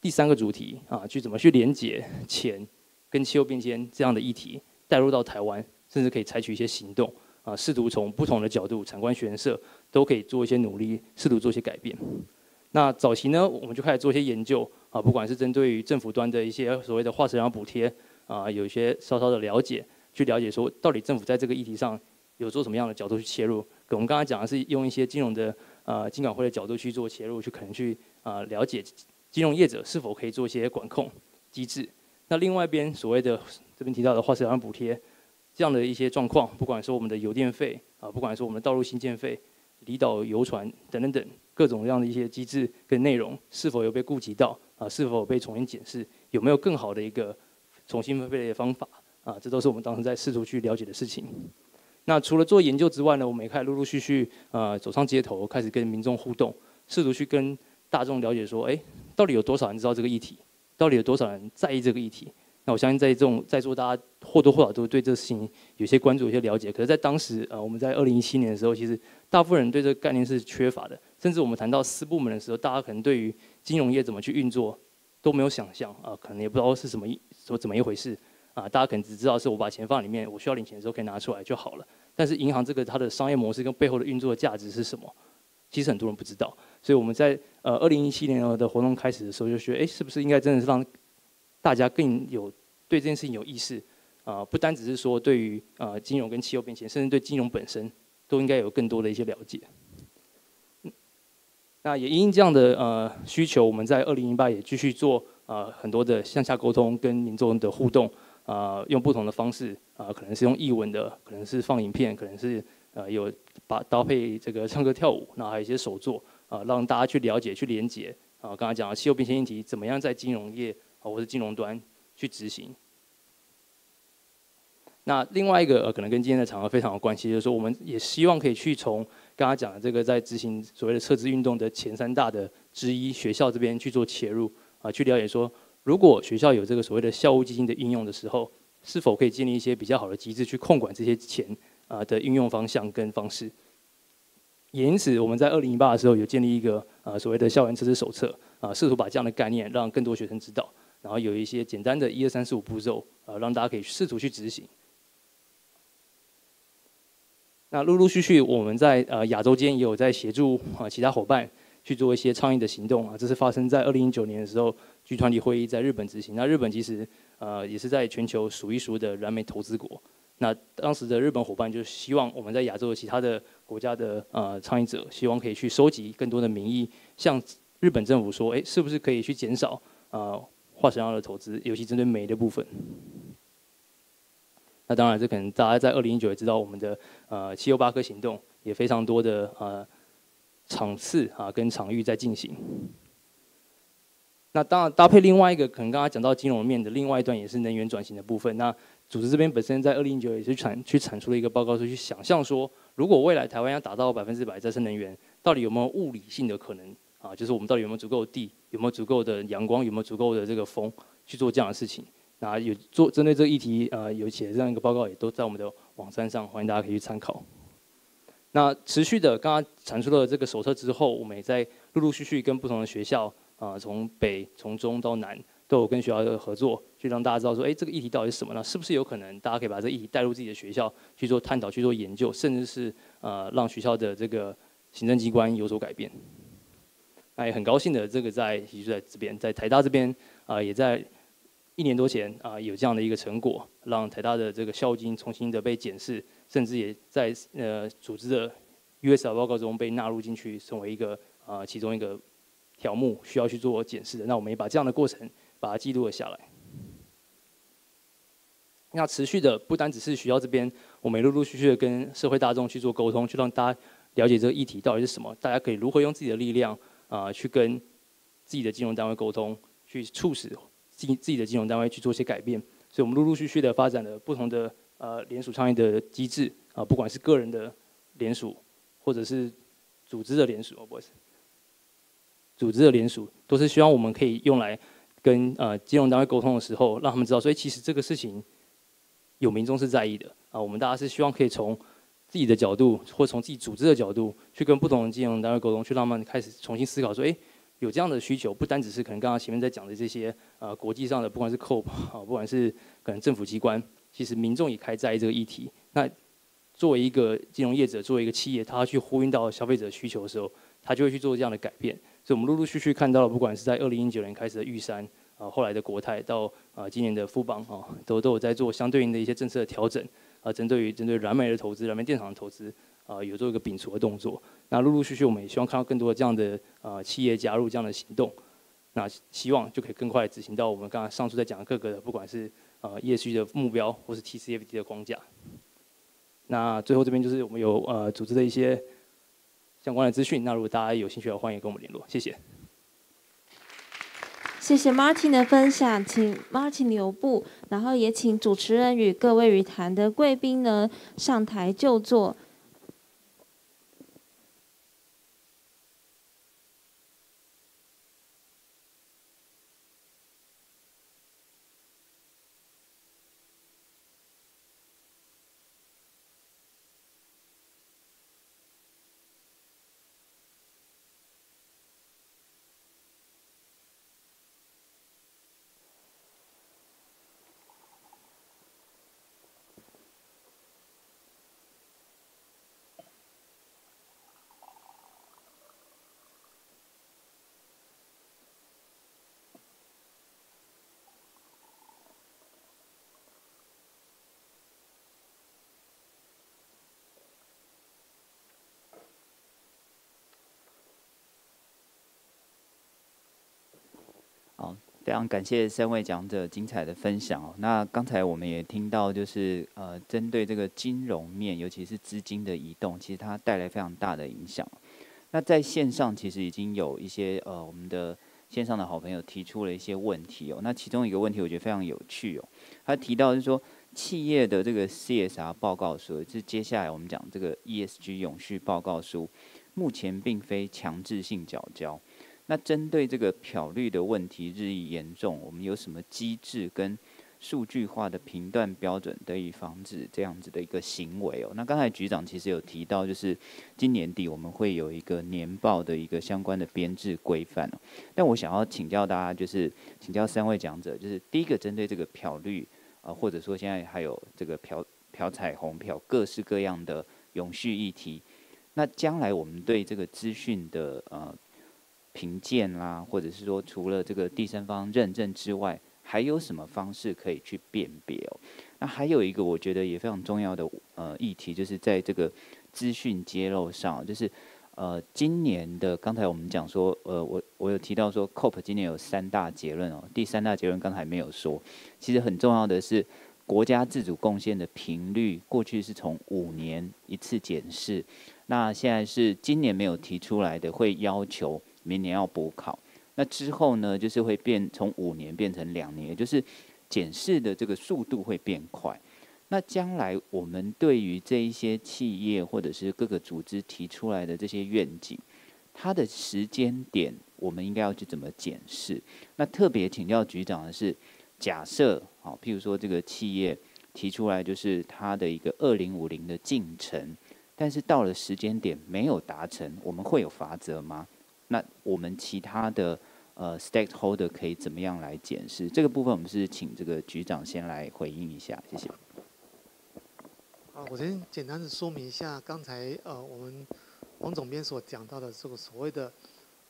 第三个主题啊，去怎么去连接钱跟气候变迁这样的议题带入到台湾，甚至可以采取一些行动啊，试图从不同的角度，产官学社都可以做一些努力，试图做一些改变。那早期呢，我们就开始做一些研究啊，不管是针对于政府端的一些所谓的化石燃料补贴啊，有一些稍稍的了解，去了解说到底政府在这个议题上有做什么样的角度去切入。我们刚才讲的是用一些金融的呃金管会的角度去做切入，去可能去啊了解金融业者是否可以做一些管控机制。那另外一边所谓的这边提到的化石燃料补贴这样的一些状况，不管说我们的油电费啊，不管说我们的道路新建费、离岛游船等等等。各种各样的一些机制跟内容是否有被顾及到啊？是否被重新检视？有没有更好的一个重新分配的方法啊？这都是我们当时在试图去了解的事情。那除了做研究之外呢，我们也开始陆陆续续呃走上街头，开始跟民众互动，试图去跟大众了解说，哎，到底有多少人知道这个议题？到底有多少人在意这个议题？那我相信在这种在座大家或多或少都对这个事情有些关注、有些了解。可是，在当时呃，我们在二零一七年的时候，其实大部分人对这个概念是缺乏的。甚至我们谈到私部门的时候，大家可能对于金融业怎么去运作都没有想象啊，可能也不知道是什么一说怎么一回事啊。大家可能只知道是我把钱放里面，我需要领钱的时候可以拿出来就好了。但是银行这个它的商业模式跟背后的运作的价值是什么？其实很多人不知道。所以我们在呃二零一七年的活动开始的时候，就觉得哎，是不是应该真的是让大家更有对这件事情有意识啊？不单只是说对于呃金融跟气候变迁，甚至对金融本身都应该有更多的一些了解。那也因这样的呃需求，我们在二零一八也继续做呃很多的向下沟通跟民众的互动，啊用不同的方式啊，可能是用译文的，可能是放影片，可能是呃有把搭配这个唱歌跳舞，那还有一些手作啊，让大家去了解、去连接啊。刚才讲了气候变迁议题，怎么样在金融业啊或者金融端去执行？那另外一个呃可能跟今天的场合非常有关系，就是说我们也希望可以去从。刚刚讲的这个，在执行所谓的撤资运动的前三大的之一，学校这边去做切入啊，去了解说，如果学校有这个所谓的校务基金的应用的时候，是否可以建立一些比较好的机制去控管这些钱啊的应用方向跟方式。也因此，我们在二零一八的时候有建立一个呃所谓的校园撤资手册啊，试图把这样的概念让更多学生知道，然后有一些简单的一二三四五步骤啊，让大家可以试图去执行。那陆陆续续，我们在呃亚洲间也有在协助啊其他伙伴去做一些倡议的行动啊。这是发生在二零一九年的时候，G 团体会议在日本执行。那日本其实呃也是在全球数一数的燃煤投资国。那当时的日本伙伴就希望我们在亚洲的其他的国家的呃倡议者，希望可以去收集更多的民意，向日本政府说，哎，是不是可以去减少啊化石燃料的投资，尤其针对煤的部分。那当然，这可能大家在二零一九也知道，我们的呃七优八科行动也非常多的呃场次啊跟场域在进行。那当然搭配另外一个，可能刚刚讲到金融面的另外一段，也是能源转型的部分。那组织这边本身在二零一九也是产去产出了一个报告，说去想象说，如果未来台湾要达到百分之百再生能源，到底有没有物理性的可能啊？就是我们到底有没有足够的地，有没有足够的阳光，有没有足够的这个风去做这样的事情？那有做针对这个议题，呃，有写这样一个报告，也都在我们的网站上，欢迎大家可以去参考。那持续的，刚刚产出了这个手册之后，我们也在陆陆续续跟不同的学校，啊，从北从中到南，都有跟学校的合作，去让大家知道说，哎，这个议题到底是什么呢？是不是有可能大家可以把这个议题带入自己的学校去做探讨、去做研究，甚至是呃让学校的这个行政机关有所改变？那也很高兴的，这个在其实在这边，在台大这边啊，也在一年多前啊有这样的一个成果，让台大的这个校金重新的被检视，甚至也在呃组织的 USR 报告中被纳入进去，成为一个啊其中一个条目需要去做检视的。那我们也把这样的过程。把它记录了下来。那持续的不单只是学校这边，我们陆陆续续的跟社会大众去做沟通，去让大家了解这个议题到底是什么，大家可以如何用自己的力量啊，去跟自己的金融单位沟通，去促使自自己的金融单位去做一些改变。所以我们陆陆续续的发展了不同的呃联署倡议的机制啊，不管是个人的联署，或者是组织的联署，哦不是，组织的联署都是希望我们可以用来。跟呃金融单位沟通的时候，让他们知道，所以其实这个事情有民众是在意的啊。我们大家是希望可以从自己的角度，或从自己组织的角度，去跟不同的金融单位沟通，去让他们开始重新思考，说，哎，有这样的需求，不单只是可能刚刚前面在讲的这些呃国际上的，不管是 COP 啊，不管是可能政府机关，其实民众也开在意这个议题。那作为一个金融业者，作为一个企业，他要去呼应到消费者需求的时候，他就会去做这样的改变。所以，我们陆陆续续看到了，不管是在二零一九年开始的玉山。啊，后来的国泰到啊，今年的富邦啊，都都有在做相对应的一些政策的调整啊，针对于针对燃煤的投资、燃煤电厂的投资啊，有做一个摒除的动作。那陆陆续续，我们也希望看到更多这样的呃企业加入这样的行动。那希望就可以更快执行到我们刚刚上述在讲的各个的，不管是啊业绩的目标，或是 TCFD 的框架。那最后这边就是我们有呃组织的一些相关的资讯。那如果大家有兴趣的话，欢迎跟我们联络。谢谢。谢谢 Martin 的分享，请 Martin 留步，然后也请主持人与各位与谈的贵宾呢上台就座。非常感谢三位讲者精彩的分享哦。那刚才我们也听到，就是呃，针对这个金融面，尤其是资金的移动，其实它带来非常大的影响。那在线上其实已经有一些呃，我们的线上的好朋友提出了一些问题哦。那其中一个问题我觉得非常有趣哦，他提到是说，企业的这个 CSR 报告书，就是接下来我们讲这个 ESG 永续报告书，目前并非强制性缴交。那针对这个漂绿的问题日益严重，我们有什么机制跟数据化的评断标准得以防止这样子的一个行为哦？那刚才局长其实有提到，就是今年底我们会有一个年报的一个相关的编制规范哦。但我想要请教大家，就是请教三位讲者，就是第一个针对这个漂绿啊，或者说现在还有这个漂漂彩虹、漂各式各样的永续议题，那将来我们对这个资讯的呃。评鉴啦，或者是说，除了这个第三方认证之外，还有什么方式可以去辨别哦？那还有一个我觉得也非常重要的呃议题，就是在这个资讯揭露上，就是呃今年的刚才我们讲说，呃我我有提到说，COP 今年有三大结论哦，第三大结论刚才没有说，其实很重要的是国家自主贡献的频率，过去是从五年一次检视，那现在是今年没有提出来的，会要求。明年要补考，那之后呢，就是会变从五年变成两年，也就是检视的这个速度会变快。那将来我们对于这一些企业或者是各个组织提出来的这些愿景，它的时间点，我们应该要去怎么检视？那特别请教局长的是，假设啊，譬如说这个企业提出来就是它的一个二零五零的进程，但是到了时间点没有达成，我们会有罚则吗？那我们其他的呃，stakeholder 可以怎么样来检视？这个部分我们是请这个局长先来回应一下，谢谢。好，我先简单的说明一下刚才呃我们王总编所讲到的这个所谓的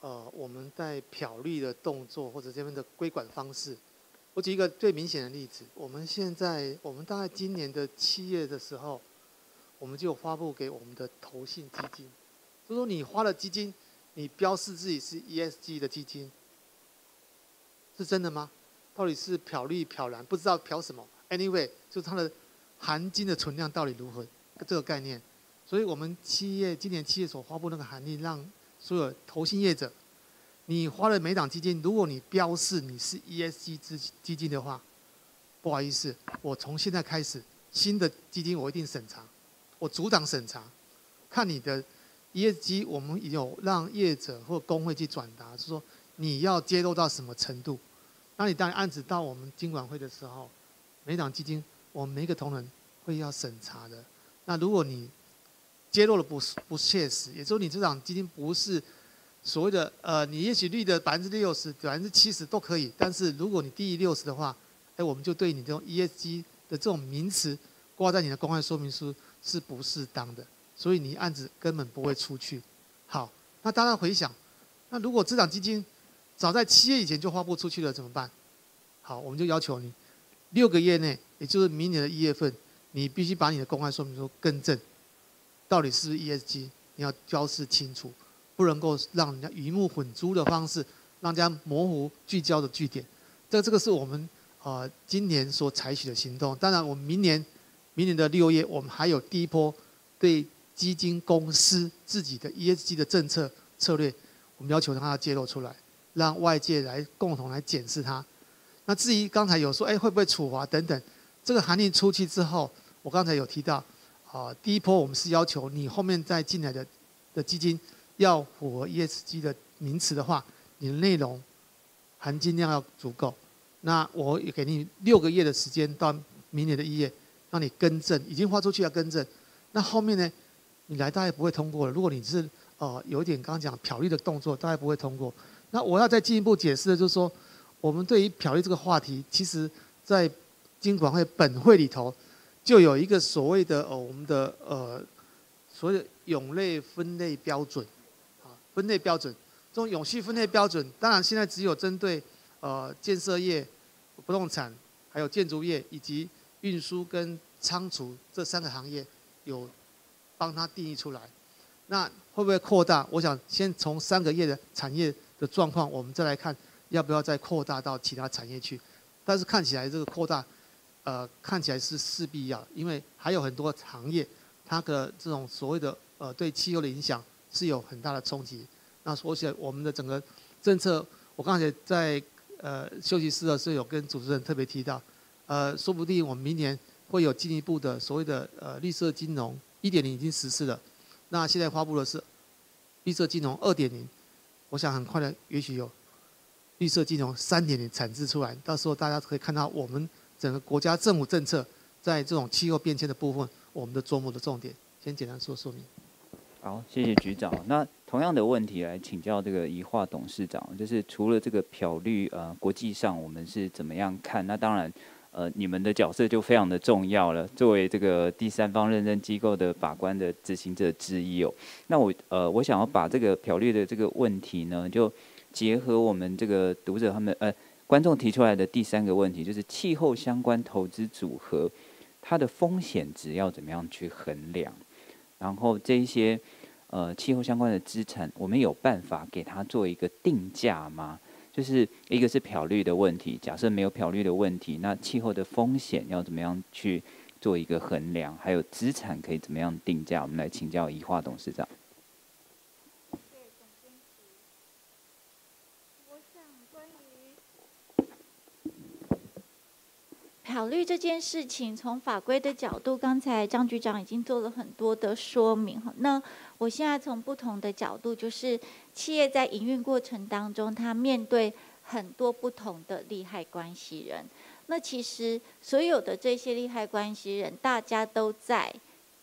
呃我们在漂绿的动作或者这边的规管方式。我举一个最明显的例子，我们现在我们大概今年的七月的时候，我们就发布给我们的投信基金，就说你花了基金，你标示自己是 ESG 的基金，是真的吗？到底是漂绿漂蓝，不知道漂什么？Anyway，就它的。含金的存量到底如何？这个概念，所以我们七月今年七月所发布那个函令，让所有投信业者，你花了每档基金，如果你标示你是 ESG 资基金的话，不好意思，我从现在开始新的基金我一定审查，我组长审查，看你的 ESG，我们有让业者或工会去转达，是说你要揭露到什么程度？那你当案子到我们经管会的时候，每档基金。我们每一个同仁会要审查的。那如果你揭露了不不切实，也就是说你这档基金不是所谓的呃，你也许率的百分之六十、百分之七十都可以，但是如果你低于六十的话，哎，我们就对你这种 ESG 的这种名词挂在你的公开说明书是不适当的，所以你案子根本不会出去。好，那大家回想，那如果这档基金早在七月以前就发布出去了怎么办？好，我们就要求你六个月内。也就是明年的一月份，你必须把你的公开说明书更正，到底是不是 ESG，你要标示清楚，不能够让人家鱼目混珠的方式，让人家模糊聚焦的据点。这这个是我们啊今年所采取的行动。当然，我们明年明年的六月，我们还有第一波对基金公司自己的 ESG 的政策策略，我们要求让它揭露出来，让外界来共同来检视它。那至于刚才有说，哎，会不会处罚等等？这个函令出去之后，我刚才有提到，啊，第一波我们是要求你后面再进来的的基金要符合 ESG 的名词的话，你的内容含金量要足够。那我也给你六个月的时间，到明年的一月让你更正，已经发出去要更正。那后面呢，你来大概不会通过了。如果你是呃有一点刚刚讲漂绿的动作，大概不会通过。那我要再进一步解释的就是说，我们对于漂绿这个话题，其实在经管会本会里头，就有一个所谓的哦，我们的呃，所谓的永类分类标准，啊，分类标准，这种永续分类标准，当然现在只有针对呃建设业、不动产、还有建筑业以及运输跟仓储这三个行业有帮他定义出来。那会不会扩大？我想先从三个业的产业的状况，我们再来看要不要再扩大到其他产业去。但是看起来这个扩大。呃，看起来是势必要，因为还有很多行业，它的这种所谓的呃对气候的影响是有很大的冲击。那说起来，我们的整个政策，我刚才在呃休息室的时候有跟主持人特别提到，呃，说不定我们明年会有进一步的所谓的呃绿色金融一点零已经实施了，那现在发布的是绿色金融二点零，我想很快的也许有绿色金融三点零产制出来，到时候大家可以看到我们。整个国家政府政策在这种气候变迁的部分，我们的琢磨的重点，先简单说说明。好，谢谢局长。那同样的问题来请教这个宜化董事长，就是除了这个漂绿，呃，国际上我们是怎么样看？那当然，呃，你们的角色就非常的重要了。作为这个第三方认证机构的把关的执行者之一哦，那我呃，我想要把这个漂绿的这个问题呢，就结合我们这个读者他们呃。观众提出来的第三个问题就是气候相关投资组合，它的风险值要怎么样去衡量？然后这一些呃气候相关的资产，我们有办法给它做一个定价吗？就是一个是漂绿的问题，假设没有漂绿的问题，那气候的风险要怎么样去做一个衡量？还有资产可以怎么样定价？我们来请教宜化董事长。考虑这件事情，从法规的角度，刚才张局长已经做了很多的说明哈。那我现在从不同的角度，就是企业在营运过程当中，它面对很多不同的利害关系人。那其实所有的这些利害关系人，大家都在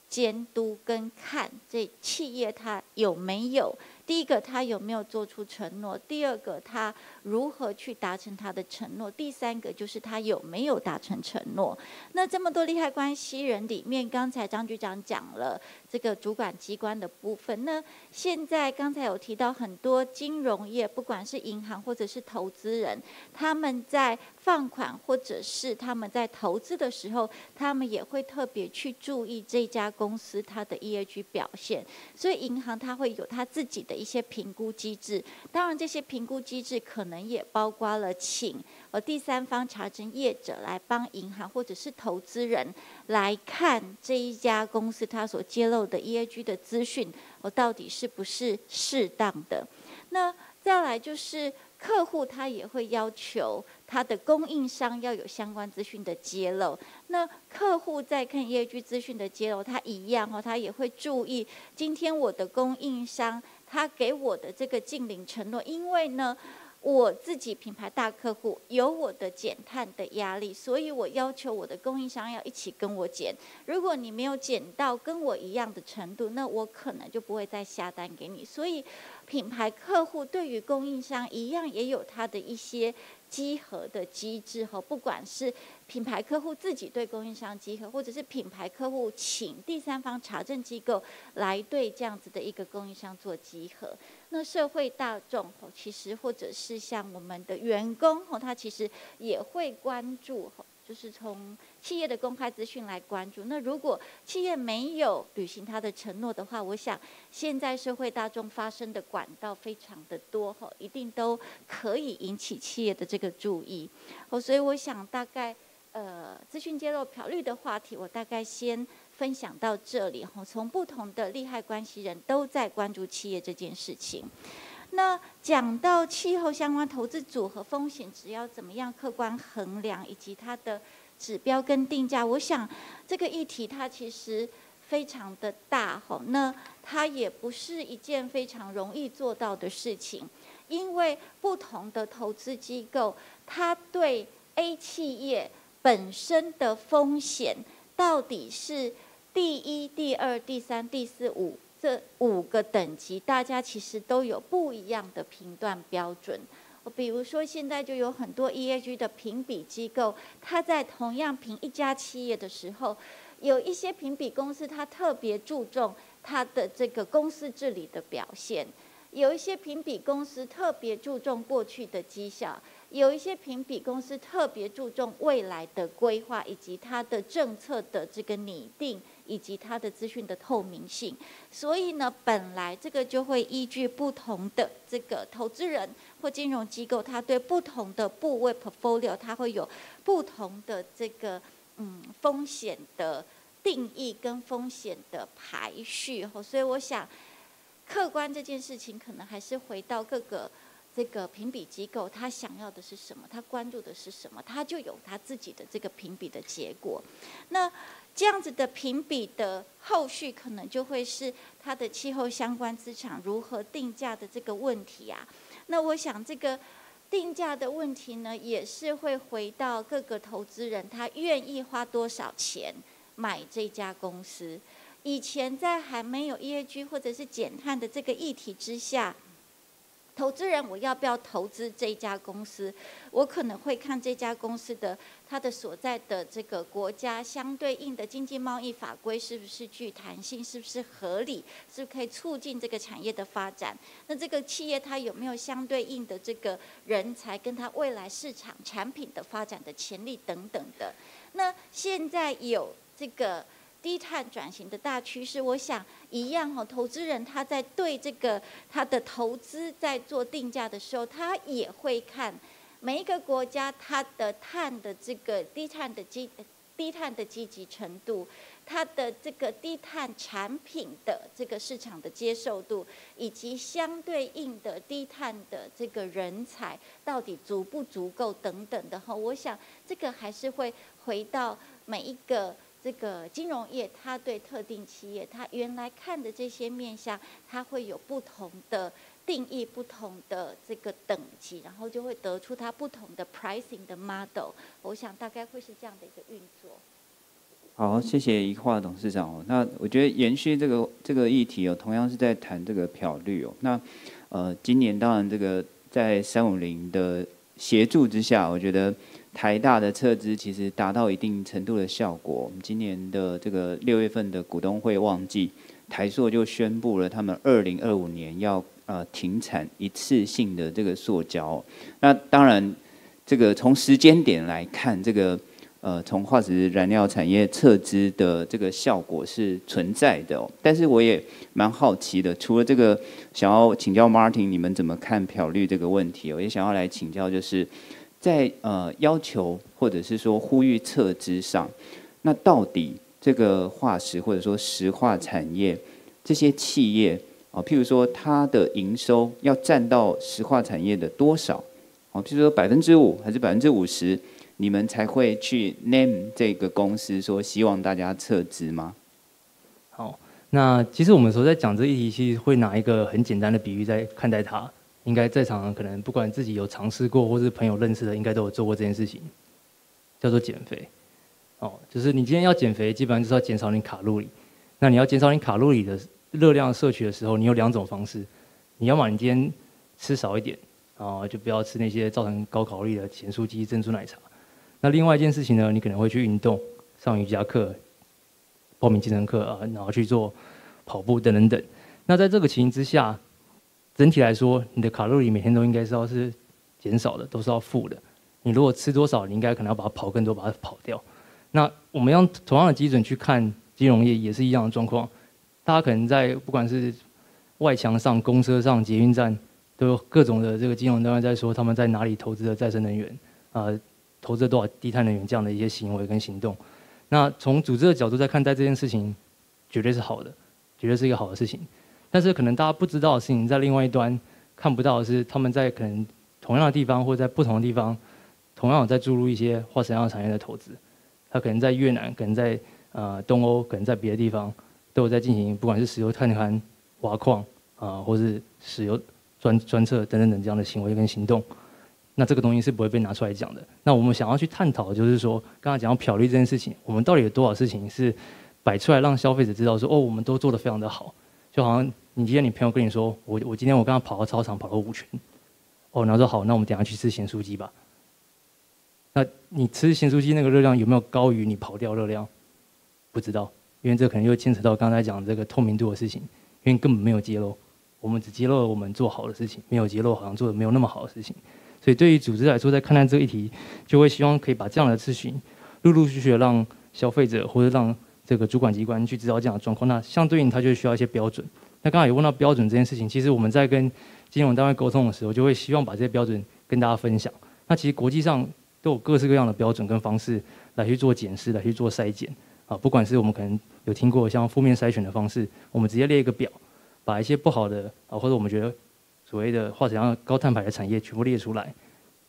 监督跟看这企业它有没有第一个，他有没有做出承诺？第二个，他如何去达成他的承诺？第三个，就是他有没有达成承诺？那这么多利害关系人里面，刚才张局长讲了这个主管机关的部分。那现在刚才有提到很多金融业，不管是银行或者是投资人，他们在放款或者是他们在投资的时候，他们也会特别去注意这家公司它的 EAG 表现。所以银行它会有它自己的。一些评估机制，当然这些评估机制可能也包括了请呃第三方查证业者来帮银行或者是投资人来看这一家公司它所揭露的 EAG 的资讯，我到底是不是适当的？那再来就是客户他也会要求他的供应商要有相关资讯的揭露。那客户在看 EAG 资讯的揭露，他一样哈，他也会注意今天我的供应商。他给我的这个近邻承诺，因为呢，我自己品牌大客户有我的减碳的压力，所以我要求我的供应商要一起跟我减。如果你没有减到跟我一样的程度，那我可能就不会再下单给你。所以，品牌客户对于供应商一样也有他的一些。集合的机制和不管是品牌客户自己对供应商集合，或者是品牌客户请第三方查证机构来对这样子的一个供应商做集合，那社会大众其实或者是像我们的员工哦，他其实也会关注就是从企业的公开资讯来关注。那如果企业没有履行他的承诺的话，我想现在社会大众发生的管道非常的多哈，一定都可以引起企业的这个注意。哦，所以我想大概呃资讯揭露漂绿的话题，我大概先分享到这里哈。从不同的利害关系人都在关注企业这件事情。那讲到气候相关投资组合风险，只要怎么样客观衡量，以及它的指标跟定价，我想这个议题它其实非常的大吼，那它也不是一件非常容易做到的事情，因为不同的投资机构，它对 A 企业本身的风险到底是第一、第二、第三、第四、五。这五个等级，大家其实都有不一样的评断标准。比如说，现在就有很多 EAG 的评比机构，它在同样评一家企业的时候，有一些评比公司，它特别注重它的这个公司治理的表现；有一些评比公司特别注重过去的绩效；有一些评比公司特别注重未来的规划以及它的政策的这个拟定。以及它的资讯的透明性，所以呢，本来这个就会依据不同的这个投资人或金融机构，它对不同的部位 portfolio，它会有不同的这个嗯风险的定义跟风险的排序。所以我想，客观这件事情可能还是回到各个这个评比机构，他想要的是什么，他关注的是什么，他就有他自己的这个评比的结果。那这样子的评比的后续，可能就会是它的气候相关资产如何定价的这个问题啊。那我想这个定价的问题呢，也是会回到各个投资人他愿意花多少钱买这家公司。以前在还没有 EAG 或者是减碳的这个议题之下。投资人，我要不要投资这家公司？我可能会看这家公司的它的所在的这个国家相对应的经济贸易法规是不是具弹性，是不是合理，是可以促进这个产业的发展。那这个企业它有没有相对应的这个人才，跟它未来市场产品的发展的潜力等等的。那现在有这个。低碳转型的大趋势，我想一样哈。投资人他在对这个他的投资在做定价的时候，他也会看每一个国家它的碳的这个低碳的积低碳的积极程度，它的这个低碳产品的这个市场的接受度，以及相对应的低碳的这个人才到底足不足够等等的哈。我想这个还是会回到每一个。这个金融业，它对特定企业，它原来看的这些面向，它会有不同的定义，不同的这个等级，然后就会得出它不同的 pricing 的 model。我想大概会是这样的一个运作。好，谢谢宜化董事长哦。那我觉得延续这个这个议题哦，同样是在谈这个漂绿哦。那呃，今年当然这个在三五零的协助之下，我觉得台大的撤资其实达到一定程度的效果。我们今年的这个六月份的股东会旺季，台塑就宣布了他们二零二五年要呃停产一次性的这个塑胶。那当然，这个从时间点来看，这个。呃，从化石燃料产业撤资的这个效果是存在的，但是我也蛮好奇的。除了这个，想要请教 Martin，你们怎么看漂绿这个问题？我也想要来请教，就是在呃要求或者是说呼吁撤资上，那到底这个化石或者说石化产业这些企业啊，譬如说它的营收要占到石化产业的多少？哦，譬如说百分之五还是百分之五十？你们才会去 name 这个公司，说希望大家撤资吗？好，那其实我们说在讲这一题，其实会拿一个很简单的比喻在看待它。应该在场可能不管自己有尝试过，或是朋友认识的，应该都有做过这件事情，叫做减肥。哦，就是你今天要减肥，基本上就是要减少你卡路里。那你要减少你卡路里的热量摄取的时候，你有两种方式。你要么你今天吃少一点，啊，就不要吃那些造成高卡路里的咸酥鸡、珍珠奶茶。那另外一件事情呢，你可能会去运动，上瑜伽课，报名健身课啊，然后去做跑步等等等。那在这个情形之下，整体来说，你的卡路里每天都应该是要是减少的，都是要负的。你如果吃多少，你应该可能要把它跑更多，把它跑掉。那我们用同样的基准去看金融业，也是一样的状况。大家可能在不管是外墙上、公车上、捷运站，都有各种的这个金融单位在说他们在哪里投资的再生能源啊。投资了多少低碳能源这样的一些行为跟行动，那从组织的角度在看待这件事情，绝对是好的，绝对是一个好的事情。但是可能大家不知道的事情，在另外一端看不到的是，他们在可能同样的地方或在不同的地方，同样在注入一些化石燃料产业的投资。他可能在越南，可能在呃东欧，可能在别的地方，都有在进行不管是石油探勘、挖矿啊，或是石油专专测等等等这样的行为跟行动。那这个东西是不会被拿出来讲的。那我们想要去探讨，就是说，刚才讲到漂绿这件事情，我们到底有多少事情是摆出来让消费者知道，说哦，我们都做得非常的好。就好像你今天你朋友跟你说，我我今天我刚刚跑到操场跑了五圈，哦，然后说好，那我们等下去吃咸酥鸡吧。那你吃咸酥鸡那个热量有没有高于你跑掉热量？不知道，因为这可能又牵扯到刚才讲这个透明度的事情，因为根本没有揭露，我们只揭露了我们做好的事情，没有揭露好像做的没有那么好的事情。所以，对于组织来说，在看待这一题，就会希望可以把这样的咨询，陆陆续续的让消费者或者让这个主管机关去知道这样的状况。那相对应，它就需要一些标准。那刚才有问到标准这件事情，其实我们在跟金融单位沟通的时候，就会希望把这些标准跟大家分享。那其实国际上都有各式各样的标准跟方式来去做检视，来去做筛检啊。不管是我们可能有听过像负面筛选的方式，我们直接列一个表，把一些不好的啊，或者我们觉得。所谓的化石燃料高碳排的产业全部列出来，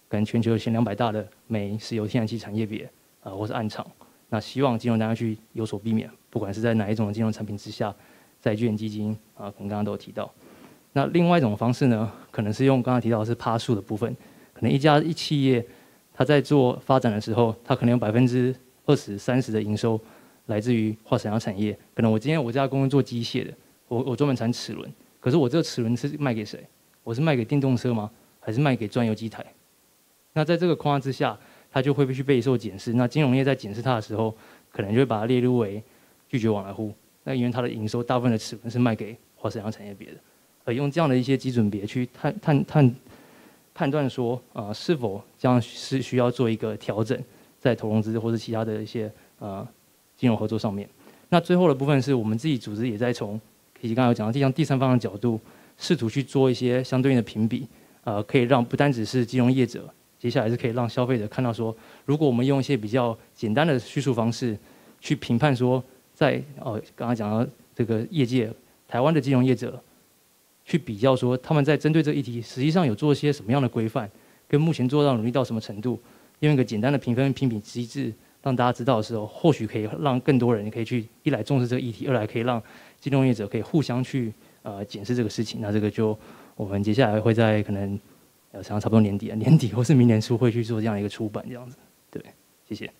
跟全球前两百大的煤、石油、天然气产业比，啊，或是暗场，那希望金融大家去有所避免，不管是在哪一种金融产品之下，债券基金啊，可能刚刚都有提到。那另外一种方式呢，可能是用刚刚提到的是趴数的部分，可能一家一企业，它在做发展的时候，它可能有百分之二十三十的营收来自于化石燃料产业。可能我今天我这家公司做机械的，我我专门产齿轮，可是我这个齿轮是卖给谁？我是卖给电动车吗？还是卖给专油机台？那在这个框架之下，它就会必须备受检视。那金融业在检视它的时候，可能就会把它列入为拒绝往来户。那因为它的营收大部分的齿轮是卖给化石燃料产业别的，而用这样的一些基准别去探探探判断说啊，是否这样是需要做一个调整，在投融资或者其他的一些呃金融合作上面。那最后的部分是我们自己组织也在从以及刚才有讲到这样第三方的角度。试图去做一些相对应的评比，呃，可以让不单只是金融业者，接下来是可以让消费者看到说，如果我们用一些比较简单的叙述方式去评判说，在哦刚刚讲到这个业界，台湾的金融业者去比较说，他们在针对这个议题，实际上有做一些什么样的规范，跟目前做到努力到什么程度，用一个简单的评分评比机制，让大家知道的时候，或许可以让更多人可以去一来重视这个议题，二来可以让金融业者可以互相去。呃，检视这个事情，那这个就我们接下来会在可能呃，差不多年底啊，年底或是明年初会去做这样一个出版这样子，对，谢谢。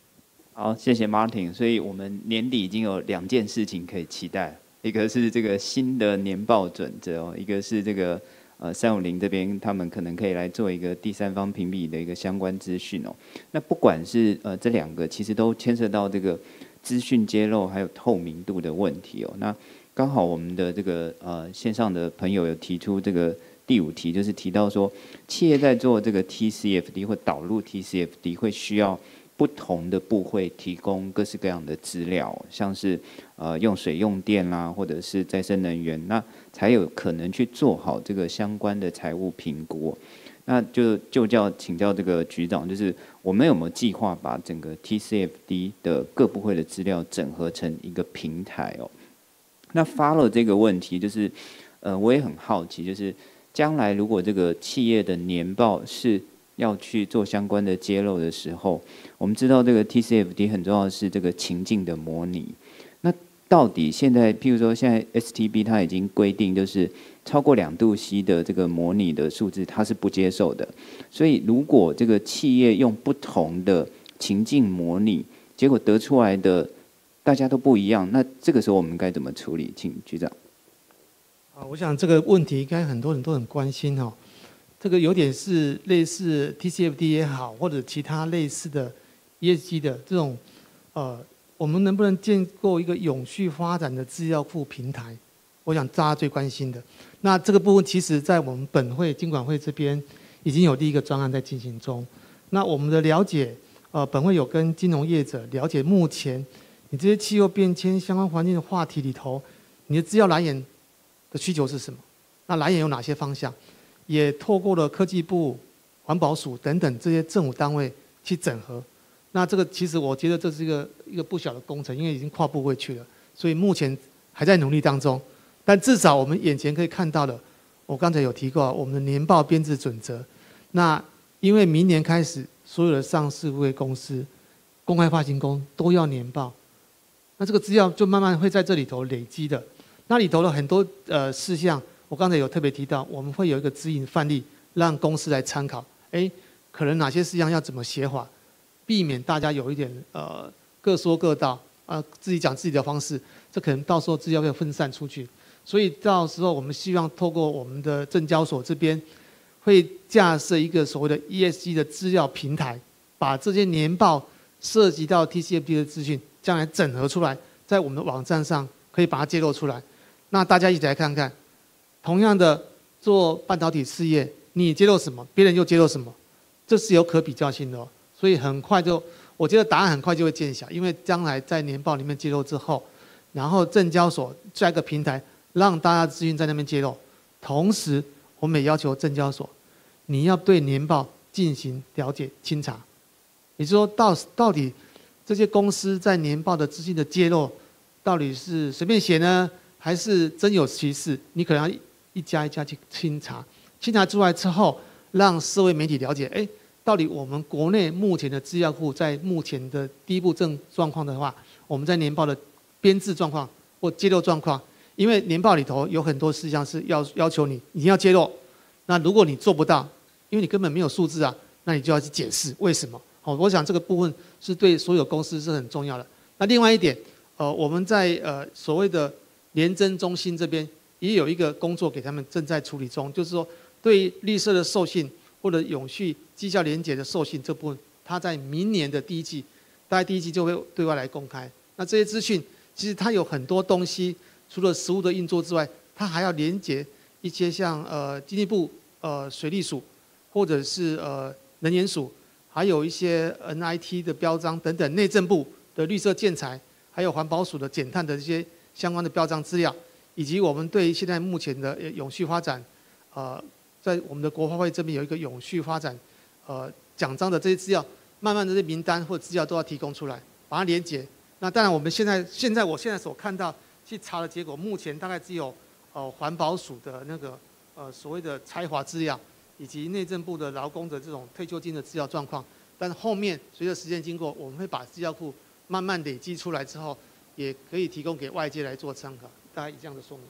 好，谢谢 Martin。所以我们年底已经有两件事情可以期待，一个是这个新的年报准则哦，一个是这个呃三五零这边他们可能可以来做一个第三方评比的一个相关资讯哦。那不管是呃这两个，其实都牵涉到这个资讯揭露还有透明度的问题哦。那刚好我们的这个呃线上的朋友有提出这个第五题，就是提到说企业在做这个 TCFD 或导入 TCFD 会需要。不同的部会提供各式各样的资料，像是呃用水用电啦，或者是再生能源，那才有可能去做好这个相关的财务评估。那就就叫请教这个局长，就是我们有没有计划把整个 TCFD 的各部会的资料整合成一个平台哦？那发了这个问题，就是呃我也很好奇，就是将来如果这个企业的年报是要去做相关的揭露的时候，我们知道这个 TCFD 很重要的是这个情境的模拟。那到底现在，譬如说现在 STB 它已经规定，就是超过两度 C 的这个模拟的数字，它是不接受的。所以如果这个企业用不同的情境模拟，结果得出来的大家都不一样，那这个时候我们该怎么处理？请局长。啊，我想这个问题应该很多人都很关心哦。这个有点是类似 TCFD 也好，或者其他类似的 ESG 的这种，呃，我们能不能建构一个永续发展的资料库平台？我想大家最关心的。那这个部分其实在我们本会经管会这边已经有第一个专案在进行中。那我们的了解，呃，本会有跟金融业者了解，目前你这些气候变迁相关环境的话题里头，你的资料来源需求是什么？那来源有哪些方向？也透过了科技部、环保署等等这些政府单位去整合，那这个其实我觉得这是一个一个不小的工程，因为已经跨部会去了，所以目前还在努力当中。但至少我们眼前可以看到的，我刚才有提过我们的年报编制准则。那因为明年开始，所有的上市会公司、公开发行公都要年报，那这个资料就慢慢会在这里头累积的。那里头的很多呃事项。我刚才有特别提到，我们会有一个指引范例，让公司来参考。哎，可能哪些事项要怎么写法，避免大家有一点呃各说各道啊，自己讲自己的方式，这可能到时候资料会分散出去。所以到时候我们希望透过我们的证交所这边，会架设一个所谓的 ESG 的资料平台，把这些年报涉及到 TCFD 的资讯，将来整合出来，在我们的网站上可以把它揭露出来。那大家一起来看看。同样的做半导体事业，你揭露什么，别人又揭露什么，这是有可比较性的哦。所以很快就，我觉得答案很快就会见效，因为将来在年报里面揭露之后，然后证交所加一个平台，让大家资讯在那边揭露。同时，我们也要求证交所，你要对年报进行了解清查，也就是说到到底这些公司在年报的资讯的揭露，到底是随便写呢，还是真有其事？你可能要。一家一家去清查，清查出来之后，让社会媒体了解，哎，到底我们国内目前的资料库在目前的第一步正状况的话，我们在年报的编制状况或揭露状况，因为年报里头有很多事项是要要求你一定要揭露，那如果你做不到，因为你根本没有数字啊，那你就要去解释为什么。好，我想这个部分是对所有公司是很重要的。那另外一点，呃，我们在呃所谓的廉政中心这边。也有一个工作给他们正在处理中，就是说，对绿色的授信或者永续绩效连结的授信这部分，它在明年的第一季，大概第一季就会对外来公开。那这些资讯其实它有很多东西，除了实物的运作之外，它还要连接一些像呃经济部呃水利署，或者是呃能源署，还有一些 NIT 的标章等等，内政部的绿色建材，还有环保署的减碳的这些相关的标章资料。以及我们对现在目前的永续发展，呃，在我们的国发会这边有一个永续发展，呃，奖章的这些资料，慢慢的这些名单或资料都要提供出来，把它连接。那当然我们现在现在我现在所看到去查的结果，目前大概只有呃环保署的那个呃所谓的才华资料，以及内政部的劳工的这种退休金的资料状况。但是后面随着时间经过，我们会把资料库慢慢累积出来之后，也可以提供给外界来做参考。大概以这样的说明。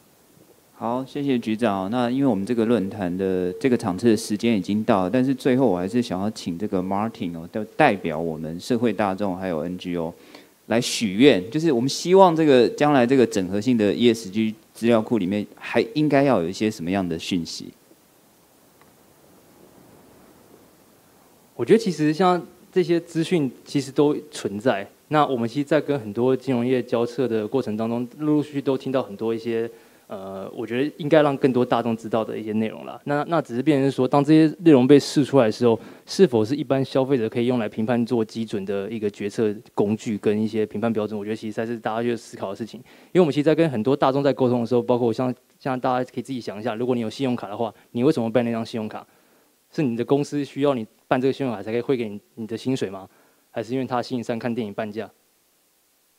好，谢谢局长。那因为我们这个论坛的这个场次的时间已经到了，但是最后我还是想要请这个 Martin 哦，代代表我们社会大众还有 NGO 来许愿，就是我们希望这个将来这个整合性的 ESG 资料库里面还应该要有一些什么样的讯息？我觉得其实像这些资讯其实都存在。那我们其实，在跟很多金融业交涉的过程当中，陆陆续续都听到很多一些。呃，我觉得应该让更多大众知道的一些内容啦。那那只是变成说，当这些内容被试出来的时候，是否是一般消费者可以用来评判做基准的一个决策工具跟一些评判标准？我觉得其实才是大家去思考的事情。因为我们其实，在跟很多大众在沟通的时候，包括我像像大家可以自己想一下，如果你有信用卡的话，你为什么办那张信用卡？是你的公司需要你办这个信用卡才可以汇给你你的薪水吗？还是因为他星期三看电影半价？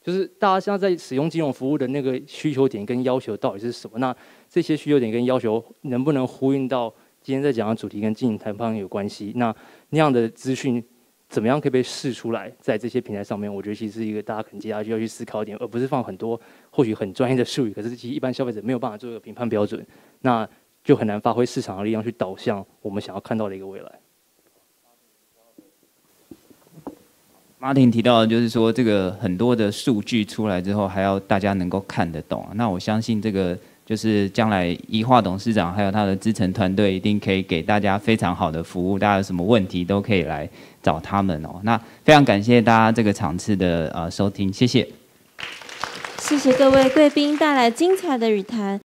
就是大家现在在使用金融服务的那个需求点跟要求到底是什么？那这些需求点跟要求能不能呼应到今天在讲的主题跟经营谈判有关系？那那样的资讯怎么样可以被试出来在这些平台上面？我觉得其实是一个大家可能接下去要去思考一点，而不是放很多或许很专业的术语，可是其实一般消费者没有办法做一个评判标准，那就很难发挥市场的力量去导向我们想要看到的一个未来。马婷提到的就是说，这个很多的数据出来之后，还要大家能够看得懂。那我相信这个就是将来一化董事长还有他的支撑团队，一定可以给大家非常好的服务。大家有什么问题都可以来找他们哦。那非常感谢大家这个场次的呃收听，谢谢。谢谢各位贵宾带来精彩的语谈。